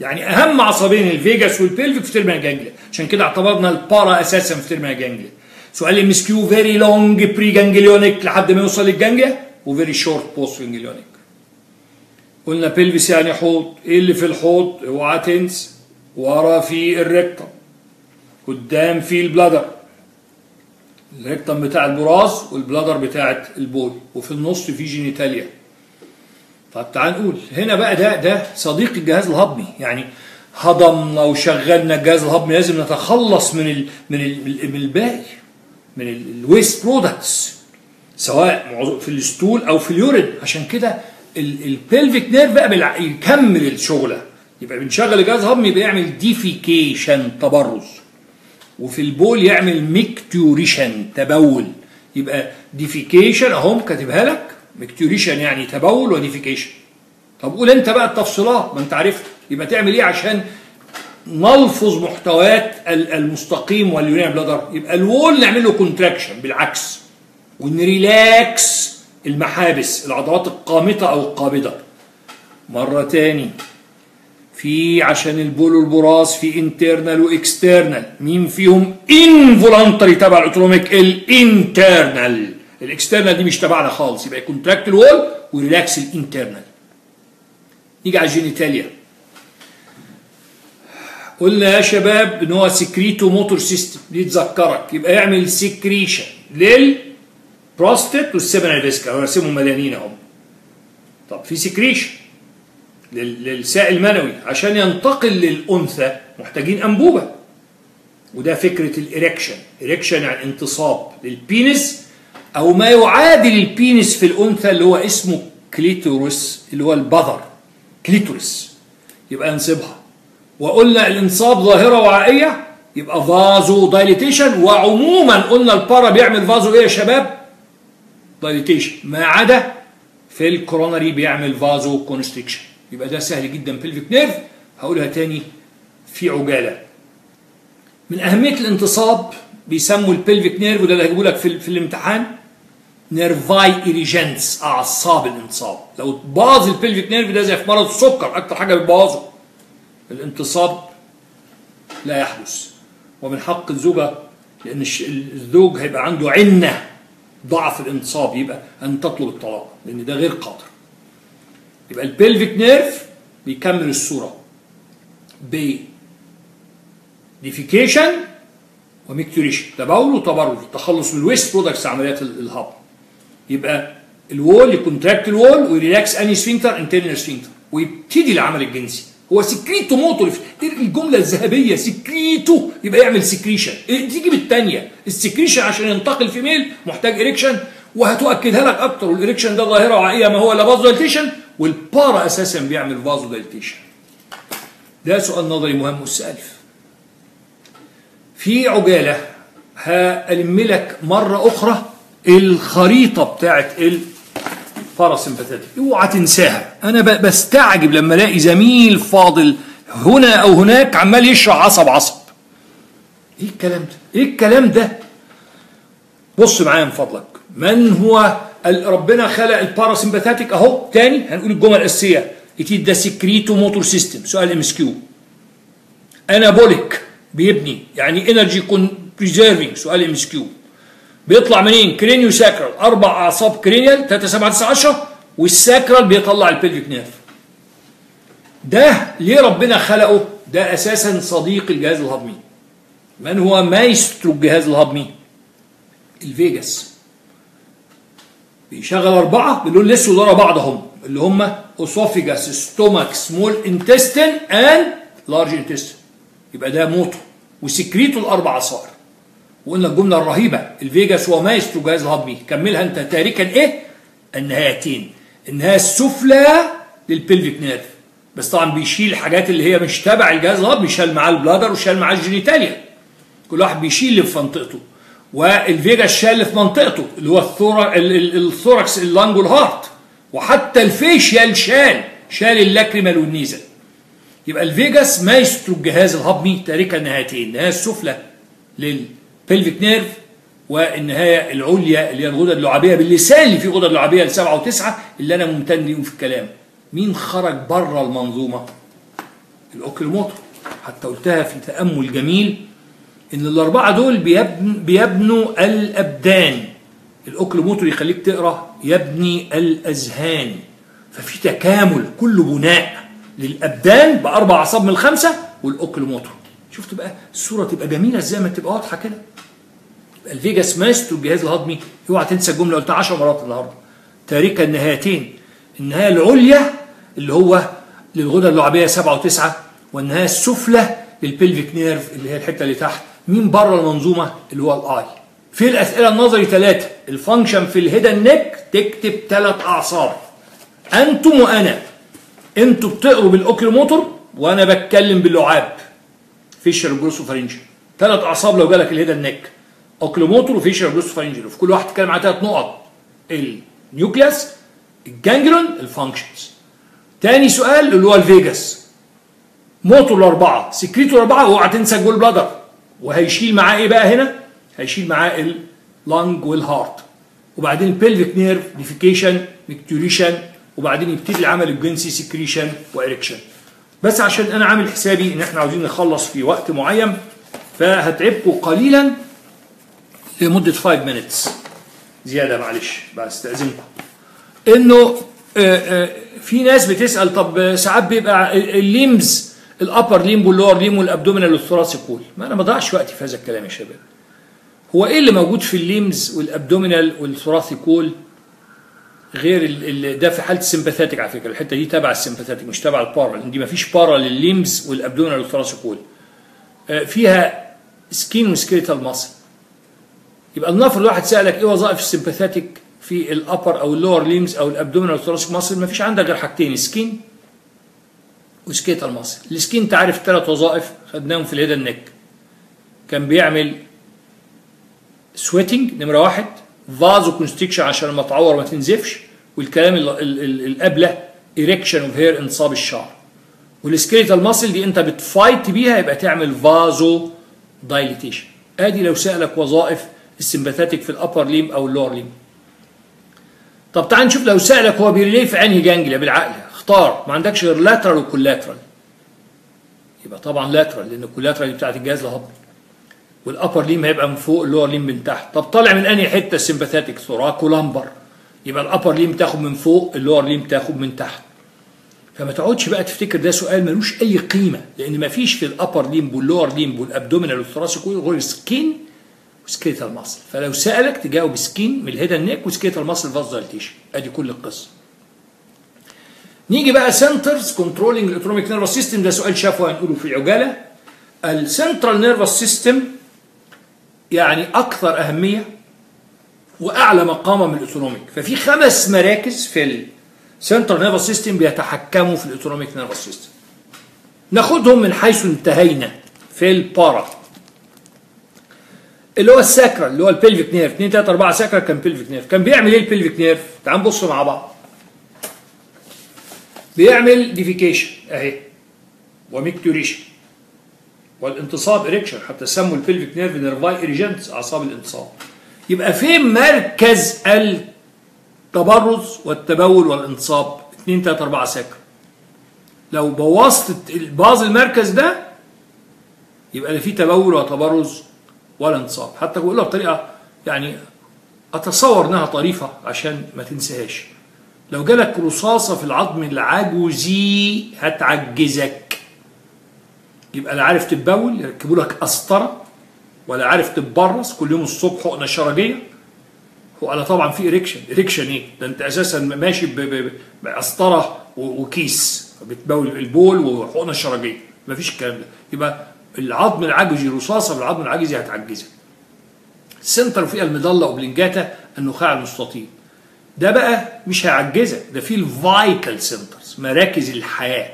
يعني أهم عصبين ال vagus وال pelvic في terminal ganglia عشان كده اعتبرنا ال para أساسا في terminal ganglia سؤال MCQ very long preganglionic لحد ما يوصل لل ganglia و very short postganglionic قلنا pelvis يعني حوض. إيه اللي في الحوض؟ اوعى تنس. ورا في ال rectum قدام في ال bladder ال rectum بتاع البراز وال bladder بتاعت البول. وفي النص في genitalia طب تعال نقول. هنا بقى ده ده صديق الجهاز الهضمي. يعني هضمنا وشغلنا الجهاز الهضمي لازم نتخلص من ال من ال من الباقي من ال waste products سواء في ال stool أو في ال urine. عشان كده ال pelvic nerve بقى يكمل الشغلة. يبقى بنشغل الجهاز الهضمي يبقى يعمل defecation تبرز. وفي البول يعمل micturition تبول. يبقى defecation أهو كاتبها لك. micturition يعني تبول و defecation طب قول انت بقى التفصيلات ما انت عرفت. يبقى تعمل إيه عشان نلفظ محتويات المستقيم وال urinary bladder يبقى ال wall نعمل له contraction بالعكس ون relax المحابس العضلات القامطة أو القابضة. مرة تاني في عشان البول والبراز في internal و external مين فيهم؟ involuntary تبع ال autonomic ال internal ال external دي مش تبعنا خالص يبقى contract ال wall و relax ال internal نيجي على ال genitalia. قلنا يا شباب إن هو secretomotor system دي تذكرك يبقى يعمل secretion للبروستات وال seminal vesicle. هو رسمهم مليانين اهم طب في secretion للسائل المنوي عشان ينتقل للأنثى. محتاجين أنبوبة. وده فكرة ال erection. erection يعني انتصاب لل penis أو ما يعادل ال penis في الأنثى اللي هو اسمه clitoris اللي هو البظر. clitoris. يبقى انصبها. وقلنا الانصاب ظاهرة وعائيه يبقى vasodilation وعموما قلنا ال para بيعمل vaso إيه يا شباب؟ dilation ما عدا في ال coronary بيعمل vasoconstriction يبقى ده سهل جدا pelvic nerve. هقولها تاني في عجالة. من أهمية الانتصاب بيسموا ال pelvic nerve وده اللي هجيبه لك في, في الامتحان. nervi erigentes أعصاب الانتصاب. لو باظ ال pelvic nerve ده زي في مرض السكر أكتر حاجة بتبوظه. الانتصاب لا يحدث. ومن حق الزوجة لأن الزوج هيبقى عنده عنة ضعف الانتصاب يبقى أن تطلب الطلاق لأن ده غير قادر. يبقى ال pelvic nerve بيكمل الصورة. ب defecation و micturition تبول وتبرز التخلص من ال waste products عمليات الهضم. يبقى الوول يكونتراكت الوول ويريلاكس اني سفنكتر انترنال سفنكتر ويبتدي العمل الجنسي. هو secreto motor الجملة الذهبية. secreto يبقى يعمل secretion تيجي بالثانيه ال secretion عشان ينتقل female محتاج erection وهتؤكدها لك أكتر. وال erection ده ظاهرة وعائيه ما هو الا vasodilatation وال para أساسا بيعمل vasodilatation ده سؤال نظري مهم والسألف. في عجالة هألم لك مرة أخرى الخريطة بتاعت ال parasympathetic اوعى تنساها. أنا بستعجب لما ألاقي زميل فاضل هنا أو هناك عمال يشرح عصب عصب. إيه الكلام ده؟ إيه الكلام ده؟ بص معايا من فضلك. من هو ربنا خلق ال parasympathetic أهو. تاني هنقول الجمل الأساسية. Is the secreto motor system. سؤال MCQ anabolic بيبني. يعني energy preserving سؤال MCQ بيطلع منين؟ cranio sacral. أربع أعصاب cranial 3 7 9 10 وال sacral بيطلع ال pelvic nerve ده ليه ربنا خلقه؟ ده أساسا صديق الجهاز الهضمي. من هو مايسترو الجهاز الهضمي؟ ال vagus. بيشغل أربعة باللون الاسود ورا بعضهم اللي هم esophagus stomach small intestine and large intestine يبقى ده motor و secreto الأربع أعصار. وقلنا الجملة الرهيبة. ال vagus هو مايسترو الجهاز الهضمي كملها انت تاركا إيه؟ النهايتين النهاية السفلى لل pelvic nerve. بس طبعا بيشيل الحاجات اللي هي مش تبع الجهاز الهضمي شال معاه ال bladder وشال معاه ال genitalia. كل واحد بيشيل اللي في منطقته. وال vagus شال اللي في منطقته اللي هو الثورا الثوركس اللانج والهارت. وحتى ال facial شال شال ال lacrimal وال nasal. يبقى ال vagus مايسترو الجهاز الهضمي تاركا النهايتين النهايه السفلى لل pelvic nerve والنهايه العليا اللي هي الغدد اللعابية باللسان اللي فيه غدد لعابية لسبعة وتسعة اللي أنا ممتن ليهم في الكلام. مين خرج بره المنظومة؟ ال oculomotor حتى قلتها في تأمل جميل إن الأربعة دول بيبن بيبنوا الأبدان. ال oculomotor يخليك تقرأ يبني الأذهان. ففي تكامل كله بناء للأبدان بأربع أعصاب من الخمسة وال oculomotor شفت بقى الصورة تبقى جميلة إزاي ما تبقى واضحة كده؟ ال vagus مايسترو الجهاز الهضمي اوعى تنسى الجملة قلتها 10 مرات النهارده. تاركا النهايتين. النهاية العليا اللي هو للغدد اللعابيه 7 و9 والنهاية السفلى لل pelvic nerve اللي هي الحتة اللي تحت. مين بره المنظومة؟ اللي هو ال eye. في الأسئلة النظري ثلاثة. ال function في ال head and neck تكتب ثلاث أعصاب. أنتم وأنا. أنتوا بتقروا بال oculomotor وأنا بتكلم باللعاب. facial glossopharyngeal ثلاث أعصاب لو جالك ال head and neck oculomotor و facial glossopharyngeal وفي كل واحد تتكلم على ثلاث نقط. ال nucleus ال ganglion ال functions. تاني سؤال اللي هو ال vagus motor الأربعة secreto الأربعة اوعى تنسى ال gall bladder. وهيشيل معاه إيه بقى هنا؟ هيشيل معاه ال lung وال heart وبعدين ال pelvic nerve defecation micturition وبعدين يبتدي العمل الجنسي secretion و erection بس عشان أنا عامل حسابي إن إحنا عاوزين نخلص في وقت معين فهتعبكم قليلا لمدة 5 minutes. زيادة معلش بستاذنكم إنه في ناس بتسأل طب ساعات بيبقى الليمز الأبر ليم واللور ليم والابدومينال والثوراسيكول ما أنا ما ضيعش وقتي في هذا الكلام يا شباب. هو إيه اللي موجود في الليمز والأبدومينال والثوراسيكول غير ال ده في حالة ال sympathetic على فكرة. الحتة دي تبع ال sympathetic مش تبع ال para لأن دي ما فيش بارا للليمز والأبدومينال والثوراسيكول فيها سكين وسكيليتال ماسل يبقى النفر الواحد سألك إيه وظائف السمباثاتيك في الأبر أو اللور ليمز أو الأبدومينال ثوراسيك ماسل ما فيش عندك غير حاجتين skin و skeletal muscle ال skin انت عارف ثلاث وظائف خدناهم في ال head neck كان بيعمل sweating نمرة واحد vasoconstriction عشان لما تعور ما تنزفش. والكلام القبلة erection of hair انتصاب الشعر. وال skeletal muscle دي انت بت fight بيها يبقى تعمل vasodilatation ادي لو سألك وظائف ال sympathetic في ال upper limb أو ال lower limb طب تعال نشوف لو سألك هو بي relay في أنهي ganglia بالعقل. اختار. ما عندكش غير lateral و collateral يبقى طبعا lateral لأن ال collateral بتاعت الجهاز الهضمي. وال upper limb هيبقى من فوق ال lower limb من تحت. طب طالع من أنهي حتة؟ ال sympathetic thoraco lumbar يبقى ال upper limb تاخد من فوق ال lower limb تاخد من تحت. فما تقعدش بقى تفتكر ده سؤال ملوش أي قيمة لأن ما فيش في الابر ليمب واللور ليمب والابدومينال والثراسيك غير سكين وسكيتال ماسل فلو سألك تجاوب skin من ال head neck و skeletal muscle vasodilatation أدي كل القصة. نيجي بقى centers controlling ال autonomic nervous system ده سؤال شفهي هنقوله في عجالة. ال central nervous system يعني أكثر أهمية وأعلى مقاما من ال autonomic ففي خمس مراكز في ال central nervous system بيتحكموا في ال autonomic nervous system ناخدهم من حيث انتهينا في ال para اللي هو ال sacral اللي هو ال pelvic nerve 2 3 4 sacral كان pelvic nerve كان بيعمل إيه ال pelvic nerve تعال نبص مع بعض. بيعمل defecation أهي. و micturition والانتصاب erection حتى سموا ال pelvic nerve nervi erigentes أعصاب الانتصاب. يبقى فين مركز التبرز والتبول والانتصاب 2 3 4 sacral لو بوظت باظ المركز ده يبقى لا في تبول ولا تبرز ولا انتصاب. حتى بقولها بطريقة يعني أتصور إنها طريفة عشان ما تنساهاش. لو جالك رصاصة في العظم العجوزي هتعجزك. يبقى لا عارف تتبول يركبوا لك قسطره ولا عارف تتبرز كل يوم الصبح حقنه شرجيه ولا طبعا في erection erection إيه؟ ده أنت أساسا ماشي بقسطره وكيس. بتبول البول وحقنه شرجيه مفيش الكلام ده. يبقى العظم العجزي رصاصه بالعظم العجزي هتعجزك. ال center فيها ال medulla oblongata النخاع المستطيل. ده بقى مش هيعجزك. ده فيه ال vital centers مراكز الحياة.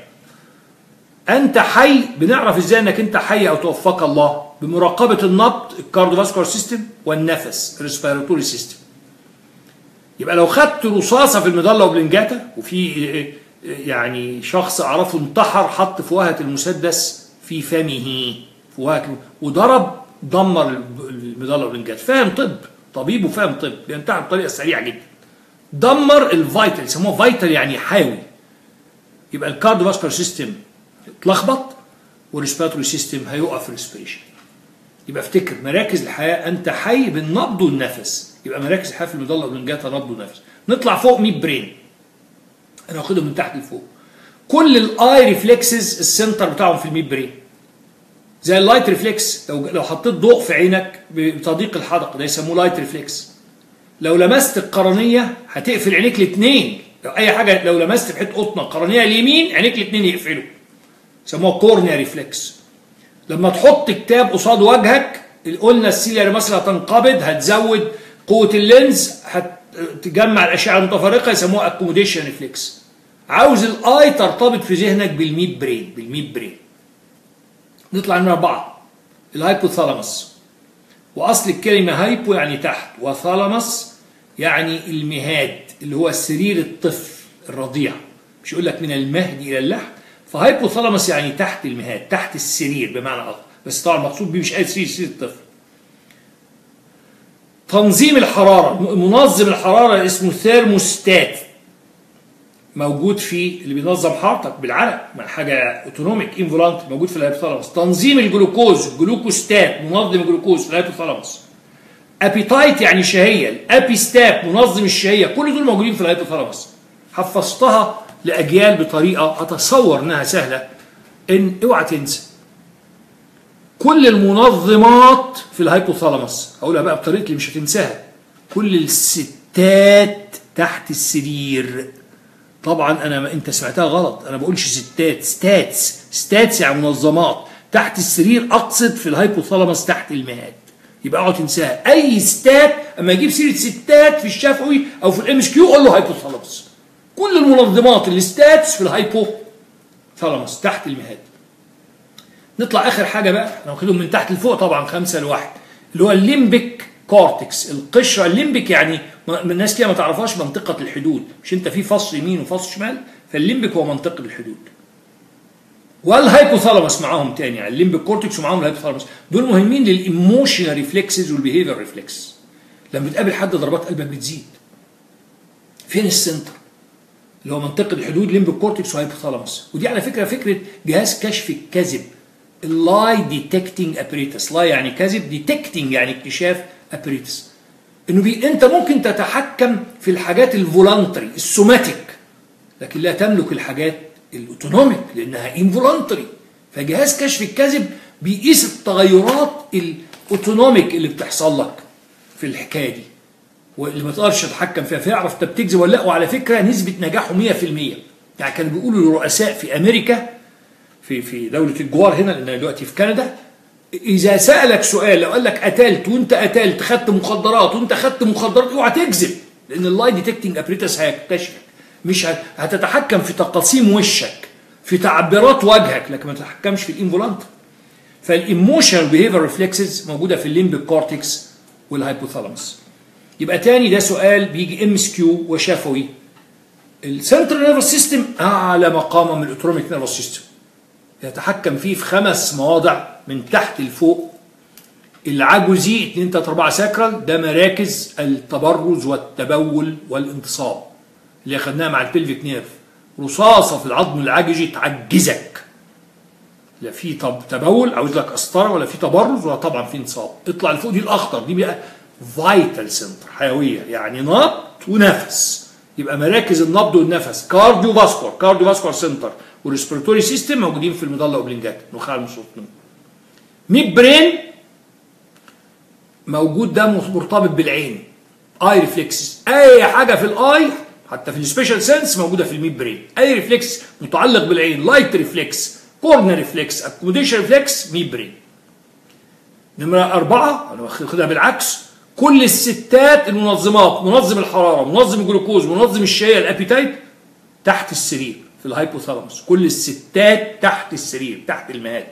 أنت حي بنعرف إزاي إنك أنت حي أو توفاك الله؟ بمراقبة النبض ال cardiovascular system والنفس ال respiratory system. يبقى لو خدت رصاصة في ال medulla oblongata وفي يعني شخص أعرفه انتحر حط فوهة المسدس في فمه. فوهة وضرب دمر ال medulla oblongata فاهم طب طبيب وفاهم طب بينتحر بطريقة سريعة جدا. دمر ال vital يسموه vital يعني حيوي. يبقى ال cardiovascular system اتلخبط وال respiratory system هيقف ال respiration. يبقى افتكر مراكز الحياة أنت حي بالنبض والنفس. يبقى مراكز الحياة في ال medulla oblongata نبض ونفس نطلع فوق midbrain. أنا واخدهم من تحت لفوق. كل ال eye reflexes ال center بتاعهم في ال midbrain. زي ال light reflex لو لو حطيت ضوء في عينك بتضيق الحدقة ده يسموه light reflex لو لمست القرنية هتقفل عينيك الاثنين لو أي حاجة لو لمست في حتة قطنة قرنية اليمين عينيك الاثنين يقفلوا. يسموها corneal reflex لما تحط كتاب قصاد وجهك قلنا ال ciliary مثلا هتنقبض هتزود قوة ال lens هتجمع الأشعة المتفرقة يسموها accommodation reflex عاوز ال eye ترتبط في ذهنك بال midbrain بال midbrain. نطلع من أربعة. ال hypothalamus وأصل الكلمة hypo يعني تحت و thalamus يعني المهاد اللي هو سرير الطفل الرضيع. مش يقول لك من المهد إلى اللحد ف hypothalamus يعني تحت المهاد تحت السرير بمعنى اخر بس طبعا المقصود بيه مش أي سرير سرير الطفل. تنظيم الحرارة منظم الحرارة اسمه ثيرموستات. موجود في اللي بينظم حرارتك بالعرق مع حاجة autonomic involuntary موجود في ال hypothalamus تنظيم ال glucose glucostat منظم الجلوكوز في ال hypothalamus appetite يعني شهية. ال appestat منظم الشهية. كل دول موجودين في ال hypothalamus حفظتها لأجيال بطريقة أتصور إنها سهلة إن اوعى تنسى كل المنظمات في ال hypothalamus هقولها بقى بطريقة اللي مش هتنساها كل الستات تحت السرير. طبعا أنا أنت سمعتها غلط أنا بقولش ستات stats stats يعني منظمات تحت السرير أقصد في ال hypothalamus تحت المهاد. يبقى اوعى تنساها. أي stat أما يجيب سيرة stat في الشفوي أو في ال MCQ قول له hypothalamus كل المنظمات ال stats في ال hypothalamus تحت المهاد. نطلع آخر حاجة بقى أنا واخدهم من تحت لفوق طبعا خمسة لواحد. اللي هو ال limbic cortex القشرة ال limbic يعني الناس كده ما تعرفهاش منطقة الحدود. مش أنت في فص يمين وفص شمال فال limbic هو منطقة الحدود. وال hypothalamus معاهم تاني يعني ال limbic cortex ومعاهم ال hypothalamus دول مهمين لل emotional reflexes وال behavior reflex لما بتقابل حد ضربات قلبك بتزيد. فين ال center اللي هو منطقة الحدود limbic cortex و hypothalamus ودي على فكرة فكرة جهاز كشف الكذب. ال lie detecting apparatus lie يعني كذب detecting يعني اكتشاف apparatus إنه بي أنت ممكن تتحكم في الحاجات ال voluntary ال somatic لكن لا تملك الحاجات ال autonomic لأنها involuntary فجهاز كشف الكذب بيقيس التغيرات ال autonomic اللي بتحصل لك في الحكاية دي. واللي ما تقدرش تتحكم فيها فيعرف انت بتكذب ولا لا وعلى فكرة نسبة نجاحه 100% يعني كانوا بيقولوا للرؤساء في أمريكا في في دولة الجوار هنا لأن دلوقتي في كندا إذا سألك سؤال لو قال لك قتلت وأنت قتلت خدت مخدرات وأنت خدت مخدرات اوعى تكذب لأن ال lie detecting apparatus هيكتشفك. مش هتتحكم في تقاسيم وشك في تعبيرات وجهك لكن ما تتحكمش في ال involuntary. فال emotional behavior reflexes موجودة في ال limbic cortex وال hypothalamus يبقى تاني ده سؤال بيجي MCQ وشفوي. ال central nervous system أعلى مقاما من ال autonomic nervous system يتحكم فيه في خمس مواضع من تحت لفوق. العجزي 2 3 4 sacral ده مراكز التبرز والتبول والانتصاب اللي أخدناها مع ال pelvic nerve. رصاصة في العظم العجزي تعجزك. لا في تبول عاوز لك قسطره ولا في تبرز ولا طبعا في انتصاب. اطلع لفوق دي الاخضر دي بقى vital center حيوية يعني نبض ونفس. يبقى مراكز النبض والنفس cardiovascular cardiovascular center وال respiratory system موجودين في ال medulla oblongata نخاع المستطيل midbrain موجود ده مرتبط بالعين. eye reflex أي حاجة في ال eye حتى في ال special sense موجودة في ال midbrain أي reflex متعلق بالعين. light reflex corneal reflex accommodation reflex midbrain نمرة أربعة أنا واخدها بالعكس. كل ال stats المنظمات منظم الحرارة منظم الجلوكوز منظم الشهية ال appetite تحت السرير في ال hypothalamus كل الستات تحت السرير تحت المهاد.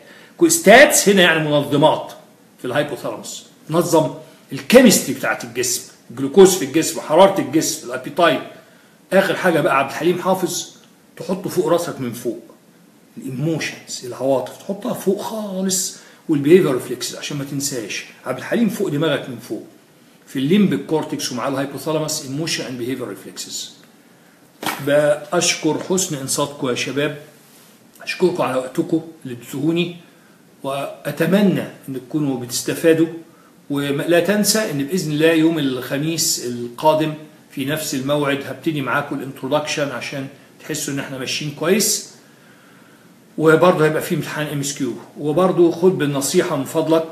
stats هنا يعني منظمات في ال hypothalamus نظم ال chemistry بتاعت الجسم الجلوكوز في الجسم حرارة الجسم ال appetite. آخر حاجة بقى عبد الحليم حافظ تحطه فوق راسك من فوق. ال emotions العواطف تحطها فوق خالص. وال behavior reflexes عشان ما تنساش. عبد الحليم فوق دماغك من فوق. في ال limbic cortex ومع ال hypothalamus emotion and behavior reflexes بأشكر حسن إنصاتكم يا شباب. أشكركم على وقتكم اللي اديتوهوني وأتمنى إن تكونوا بتستفادوا. ولا تنسى إن بإذن الله يوم الخميس القادم في نفس الموعد هبتدي معاكم ال introduction عشان تحسوا إن إحنا ماشيين كويس. وبرضه هيبقى في امتحان MCQ وبرضه خد بالنصيحة من فضلك.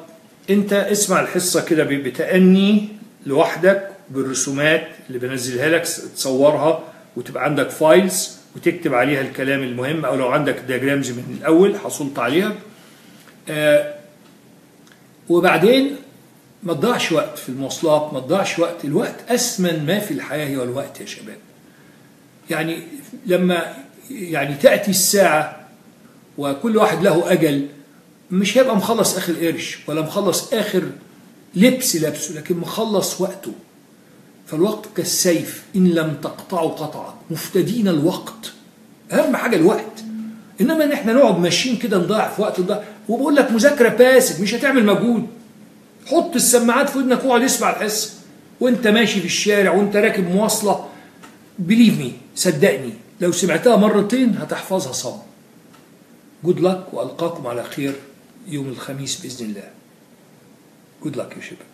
أنت اسمع الحصة كده بتأني. لوحدك بالرسومات اللي بنزلها لك تصورها وتبقى عندك files وتكتب عليها الكلام المهم أو لو عندك diagrams من الأول حصلت عليها. آه وبعدين ما تضيعش وقت في المواصلات ما تضيعش وقت الوقت أثمن ما في الحياة هو الوقت يا شباب. يعني لما يعني تأتي الساعة وكل واحد له أجل مش هيبقى مخلص آخر قرش ولا مخلص آخر لبس لابسه لكن مخلص وقته. فالوقت كالسيف إن لم تقطعه قطعا مفتدين الوقت. أهم حاجة الوقت. إنما إن إحنا نقعد ماشيين كده نضيع في وقت نضيع. وبقول لك مذاكرة باسف مش هتعمل مجهود. حط السماعات في ودنك واقعد اسمع الحصة. وأنت ماشي في الشارع وأنت راكب مواصلة. believe me صدقني لو سمعتها مرتين هتحفظها صم. good luck وألقاكم على خير يوم الخميس بإذن الله. good luck يا شباب